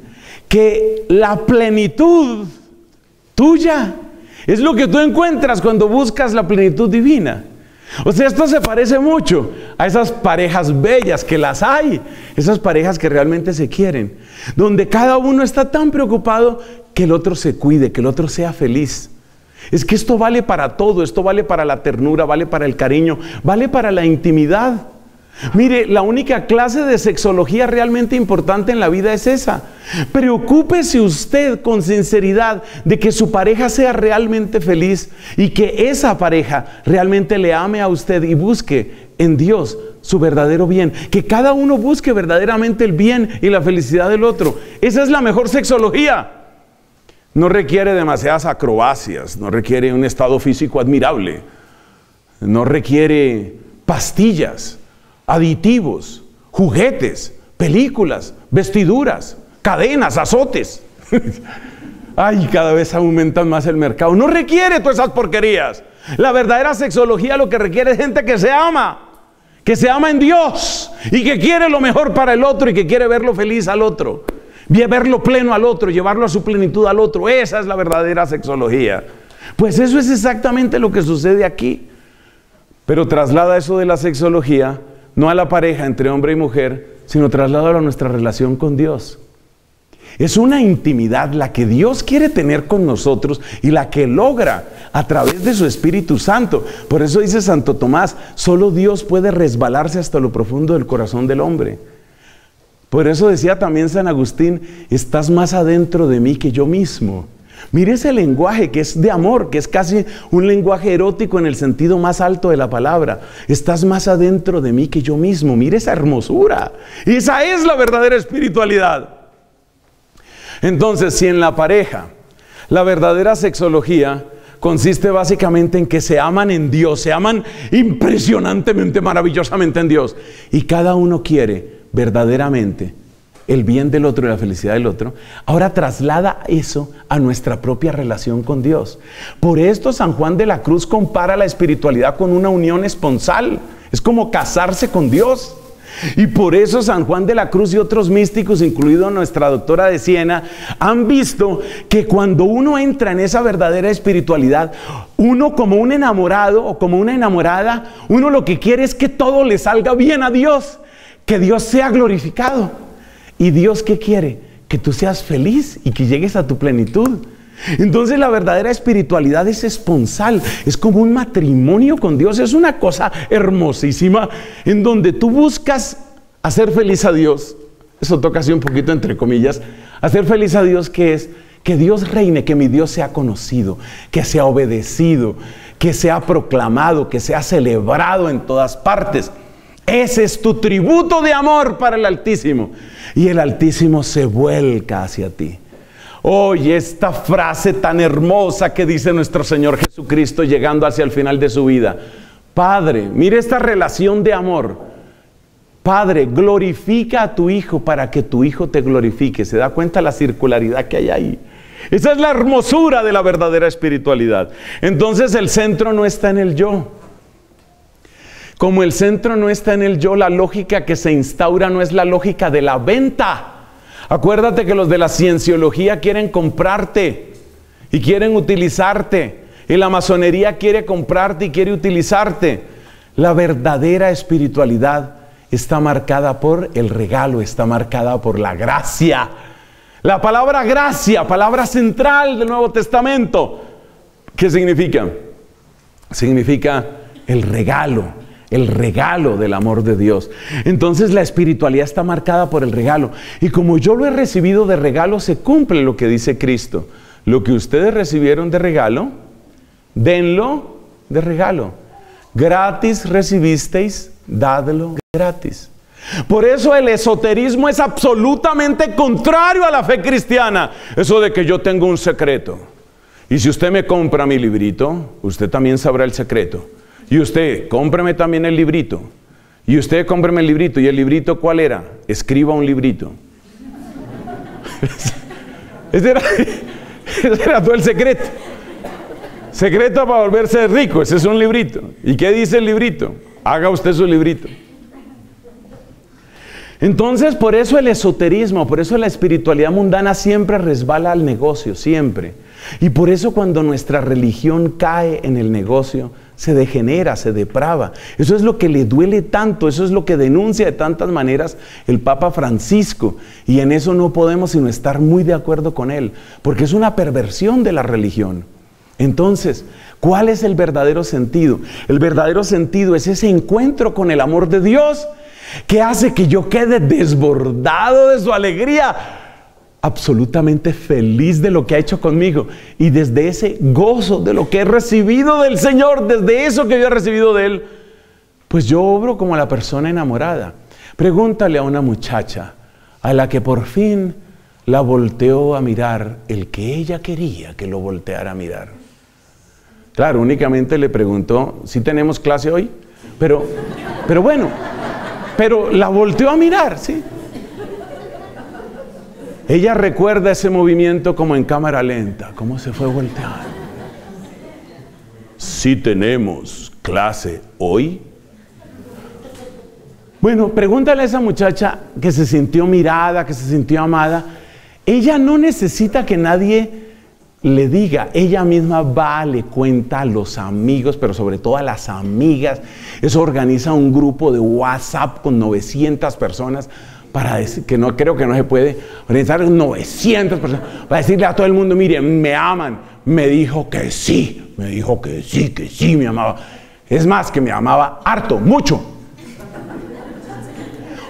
que la plenitud tuya es lo que tú encuentras cuando buscas la plenitud divina. O sea, esto se parece mucho a esas parejas bellas que las hay, esas parejas que realmente se quieren, donde cada uno está tan preocupado que el otro se cuide, que el otro sea feliz. Es que esto vale para todo, esto vale para la ternura, vale para el cariño, vale para la intimidad. Mire, la única clase de sexología realmente importante en la vida es esa. Preocúpese usted con sinceridad de que su pareja sea realmente feliz y que esa pareja realmente le ame a usted y busque en Dios su verdadero bien. Que cada uno busque verdaderamente el bien y la felicidad del otro. Esa es la mejor sexología. No requiere demasiadas acrobacias, no requiere un estado físico admirable, no requiere pastillas aditivos, juguetes, películas, vestiduras, cadenas, azotes. Ay, cada vez aumentan más el mercado. No requiere todas esas porquerías. La verdadera sexología lo que requiere es gente que se ama, que se ama en Dios y que quiere lo mejor para el otro y que quiere verlo feliz al otro, verlo pleno al otro, llevarlo a su plenitud al otro. Esa es la verdadera sexología. Pues eso es exactamente lo que sucede aquí. Pero traslada eso de la sexología no a la pareja entre hombre y mujer, sino trasladarlo a nuestra relación con Dios. Es una intimidad la que Dios quiere tener con nosotros y la que logra a través de su Espíritu Santo. Por eso dice Santo Tomás, solo Dios puede resbalarse hasta lo profundo del corazón del hombre. Por eso decía también San Agustín, estás más adentro de mí que yo mismo. Mire ese lenguaje que es de amor, que es casi un lenguaje erótico en el sentido más alto de la palabra. Estás más adentro de mí que yo mismo. Mire esa hermosura. Y esa es la verdadera espiritualidad. Entonces, si en la pareja la verdadera sexología consiste básicamente en que se aman en Dios, se aman impresionantemente, maravillosamente en Dios, y cada uno quiere verdaderamente el bien del otro y la felicidad del otro, ahora traslada eso a nuestra propia relación con Dios. Por esto San Juan de la Cruz compara la espiritualidad con una unión esponsal. Es como casarse con Dios. Y por eso San Juan de la Cruz y otros místicos, incluido nuestra doctora de Siena, han visto que cuando uno entra en esa verdadera espiritualidad, uno como un enamorado o como una enamorada, uno lo que quiere es que todo le salga bien a Dios, que Dios sea glorificado. ¿Y Dios qué quiere? Que tú seas feliz y que llegues a tu plenitud. Entonces la verdadera espiritualidad es esponsal, es como un matrimonio con Dios, es una cosa hermosísima en donde tú buscas hacer feliz a Dios. Eso toca así un poquito entre comillas. Hacer feliz a Dios que es que Dios reine, que mi Dios sea conocido, que sea obedecido, que sea proclamado, que sea celebrado en todas partes. Ese es tu tributo de amor para el Altísimo. Y el Altísimo se vuelca hacia ti. Oye, esta frase tan hermosa que dice nuestro Señor Jesucristo llegando hacia el final de su vida. Padre, mire esta relación de amor. Padre, glorifica a tu Hijo para que tu Hijo te glorifique. ¿Se da cuenta la circularidad que hay ahí? Esa es la hermosura de la verdadera espiritualidad. Entonces el centro no está en el yo. Como el centro no está en el yo, la lógica que se instaura no es la lógica de la venta. Acuérdate que los de la cienciología quieren comprarte y quieren utilizarte. Y la masonería quiere comprarte y quiere utilizarte. La verdadera espiritualidad está marcada por el regalo, está marcada por la gracia. La palabra gracia, palabra central del Nuevo Testamento, ¿qué significa? Significa el regalo el regalo del amor de Dios. Entonces la espiritualidad está marcada por el regalo. Y como yo lo he recibido de regalo, se cumple lo que dice Cristo. Lo que ustedes recibieron de regalo, denlo de regalo. Gratis recibisteis, dadlo gratis. Por eso el esoterismo es absolutamente contrario a la fe cristiana. Eso de que yo tengo un secreto. Y si usted me compra mi librito, usted también sabrá el secreto. Y usted, cómprame también el librito. Y usted, cómprame el librito. ¿Y el librito cuál era? Escriba un librito. ese, era, ese era todo el secreto. Secreto para volverse rico. Ese es un librito. ¿Y qué dice el librito? Haga usted su librito. Entonces, por eso el esoterismo, por eso la espiritualidad mundana siempre resbala al negocio, siempre. Y por eso cuando nuestra religión cae en el negocio, se degenera, se deprava. Eso es lo que le duele tanto, eso es lo que denuncia de tantas maneras el Papa Francisco. Y en eso no podemos sino estar muy de acuerdo con él, porque es una perversión de la religión. Entonces, ¿cuál es el verdadero sentido? El verdadero sentido es ese encuentro con el amor de Dios que hace que yo quede desbordado de su alegría, absolutamente feliz de lo que ha hecho conmigo. Y desde ese gozo de lo que he recibido del Señor, desde eso que yo he recibido de Él, pues yo obro como la persona enamorada. Pregúntale a una muchacha a la que por fin la volteó a mirar el que ella quería que lo volteara a mirar. Claro, únicamente le preguntó, si tenemos clase hoy? Pero, pero bueno, pero la volteó a mirar, ¿sí? Ella recuerda ese movimiento como en cámara lenta, cómo se fue volteando. Si tenemos clase hoy. Bueno, pregúntale a esa muchacha que se sintió mirada, que se sintió amada. Ella no necesita que nadie le diga, ella misma va, le cuenta a los amigos, pero sobre todo a las amigas. Eso organiza un grupo de WhatsApp con 900 personas para decir que no creo que no se puede organizar 900 personas para decirle a todo el mundo, mire, me aman. Me dijo que sí, me dijo que sí, que sí me amaba. Es más, que me amaba harto, mucho.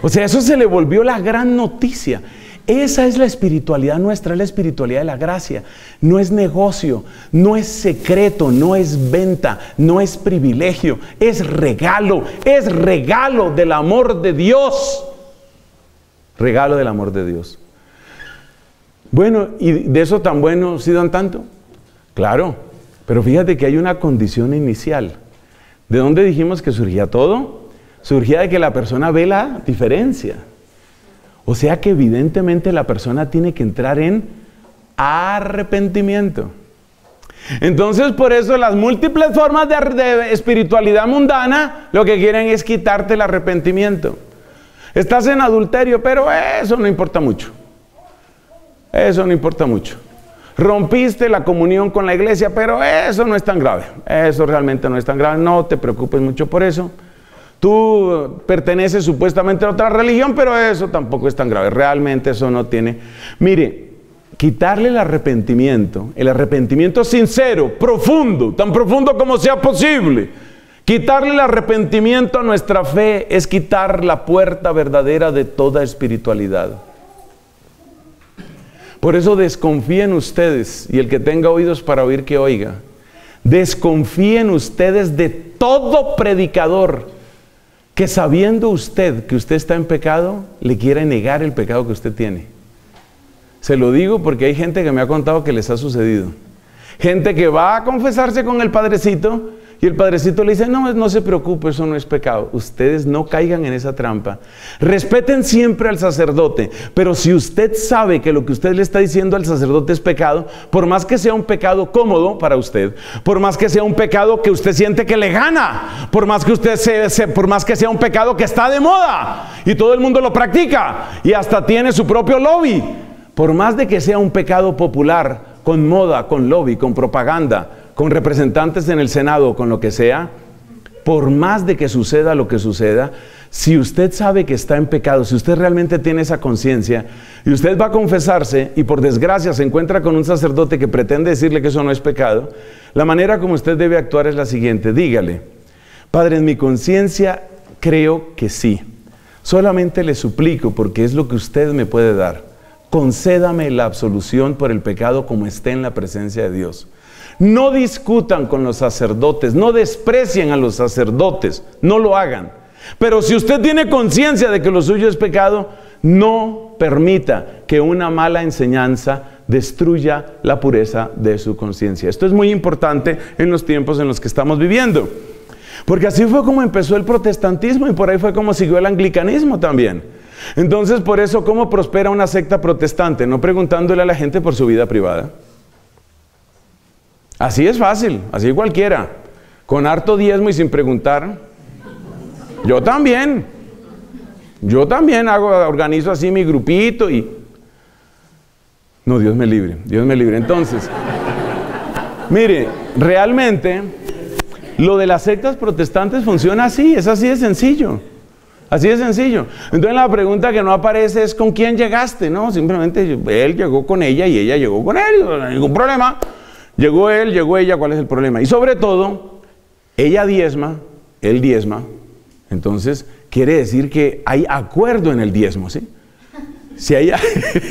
O sea, eso se le volvió la gran noticia. Esa es la espiritualidad nuestra, es la espiritualidad de la gracia. No es negocio, no es secreto, no es venta, no es privilegio, es regalo, es regalo del amor de Dios. Regalo del amor de Dios. Bueno, ¿y de eso tan bueno sí dan tanto? Claro, pero fíjate que hay una condición inicial. ¿De dónde dijimos que surgía todo? Surgía de que la persona ve la diferencia. O sea que evidentemente la persona tiene que entrar en arrepentimiento. Entonces por eso las múltiples formas de, espiritualidad mundana lo que quieren es quitarte el arrepentimiento. Estás en adulterio, pero eso no importa mucho. Eso no importa mucho. Rompiste la comunión con la iglesia, pero eso no es tan grave. Eso realmente no es tan grave. No te preocupes mucho por eso. Tú perteneces supuestamente a otra religión, pero eso tampoco es tan grave. Realmente eso no tiene... Mire, quitarle el arrepentimiento, el arrepentimiento sincero, profundo, tan profundo como sea posible. Quitarle el arrepentimiento a nuestra fe es quitar la puerta verdadera de toda espiritualidad. Por eso desconfíen ustedes, y el que tenga oídos para oír que oiga, desconfíen ustedes de todo predicador que sabiendo usted que usted está en pecado, le quiere negar el pecado que usted tiene. Se lo digo porque hay gente que me ha contado que les ha sucedido. Gente que va a confesarse con el padrecito y el padrecito le dice, no, no se preocupe, eso no es pecado. Ustedes no caigan en esa trampa. Respeten siempre al sacerdote, pero si usted sabe que lo que usted le está diciendo al sacerdote es pecado, por más que sea un pecado cómodo para usted, por más que sea un pecado que usted siente que le gana, por más que usted se, por más que sea un pecado que está de moda y todo el mundo lo practica y hasta tiene su propio lobby, por más de que sea un pecado popular, con moda, con lobby, con propaganda, con representantes en el Senado, con lo que sea, por más de que suceda lo que suceda, si usted sabe que está en pecado, si usted realmente tiene esa conciencia y usted va a confesarse y por desgracia se encuentra con un sacerdote que pretende decirle que eso no es pecado, la manera como usted debe actuar es la siguiente, dígale, Padre, en mi conciencia creo que sí, solamente le suplico porque es lo que usted me puede dar, concédame la absolución por el pecado como esté en la presencia de Dios. No discutan con los sacerdotes, no desprecien a los sacerdotes, no lo hagan. Pero si usted tiene conciencia de que lo suyo es pecado, no permita que una mala enseñanza destruya la pureza de su conciencia. Esto es muy importante en los tiempos en los que estamos viviendo. Porque así fue como empezó el protestantismo y por ahí fue como siguió el anglicanismo también. Entonces, por eso, ¿cómo prospera una secta protestante? No preguntándole a la gente por su vida privada. Así es fácil, así cualquiera. Con harto diezmo y sin preguntar. Yo también. Yo también hago, organizo así mi grupito y... No, Dios me libre, Dios me libre. Entonces, mire, realmente lo de las sectas protestantes funciona así, es así de sencillo. Así de sencillo. Entonces la pregunta que no aparece es ¿con quién llegaste? No, simplemente él llegó con ella y ella llegó con él, no hay ningún problema. Llegó él, llegó ella, ¿cuál es el problema? Y sobre todo, ella diezma, él diezma. Entonces, quiere decir que hay acuerdo en el diezmo, ¿sí? Si hay,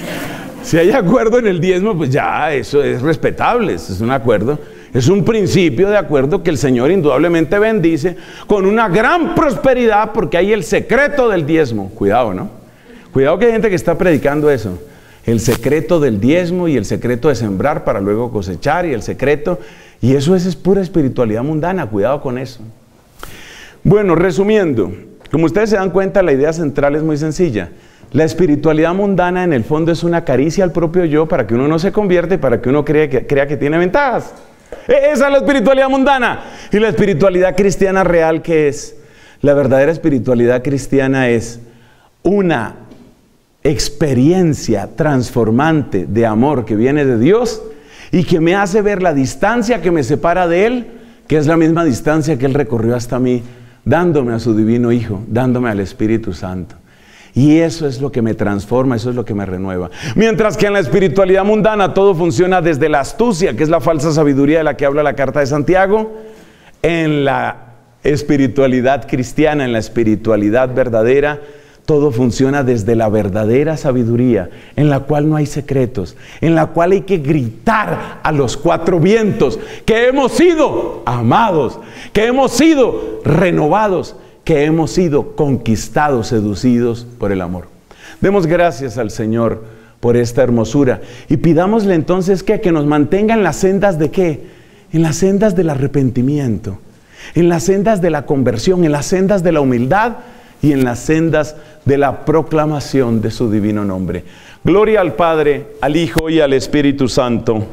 si hay acuerdo en el diezmo, pues ya eso es respetable, es un acuerdo. Es un principio de acuerdo que el Señor indudablemente bendice con una gran prosperidad porque hay el secreto del diezmo. Cuidado, ¿no? Cuidado que hay gente que está predicando eso. El secreto del diezmo y el secreto de sembrar para luego cosechar y el secreto. Y eso es, es pura espiritualidad mundana. Cuidado con eso. Bueno, resumiendo, como ustedes se dan cuenta, la idea central es muy sencilla. La espiritualidad mundana en el fondo es una caricia al propio yo para que uno no se convierta y para que uno crea que, crea que tiene ventajas. E-, esa es la espiritualidad mundana. Y la espiritualidad cristiana real que es. La verdadera espiritualidad cristiana es una experiencia transformante de amor que viene de Dios y que me hace ver la distancia que me separa de Él, que es la misma distancia que Él recorrió hasta mí, dándome a su divino Hijo, dándome al Espíritu Santo. Y eso es lo que me transforma, eso es lo que me renueva. Mientras que en la espiritualidad mundana todo funciona desde la astucia, que es la falsa sabiduría de la que habla la carta de Santiago, en la espiritualidad cristiana, en la espiritualidad verdadera, todo funciona desde la verdadera sabiduría, en la cual no hay secretos, en la cual hay que gritar a los cuatro vientos que hemos sido amados, que hemos sido renovados que hemos sido conquistados, seducidos por el amor. Demos gracias al Señor por esta hermosura y pidámosle entonces que, que nos mantenga en las sendas de qué? En las sendas del arrepentimiento, en las sendas de la conversión, en las sendas de la humildad y en las sendas de la proclamación de su divino nombre. Gloria al Padre, al Hijo y al Espíritu Santo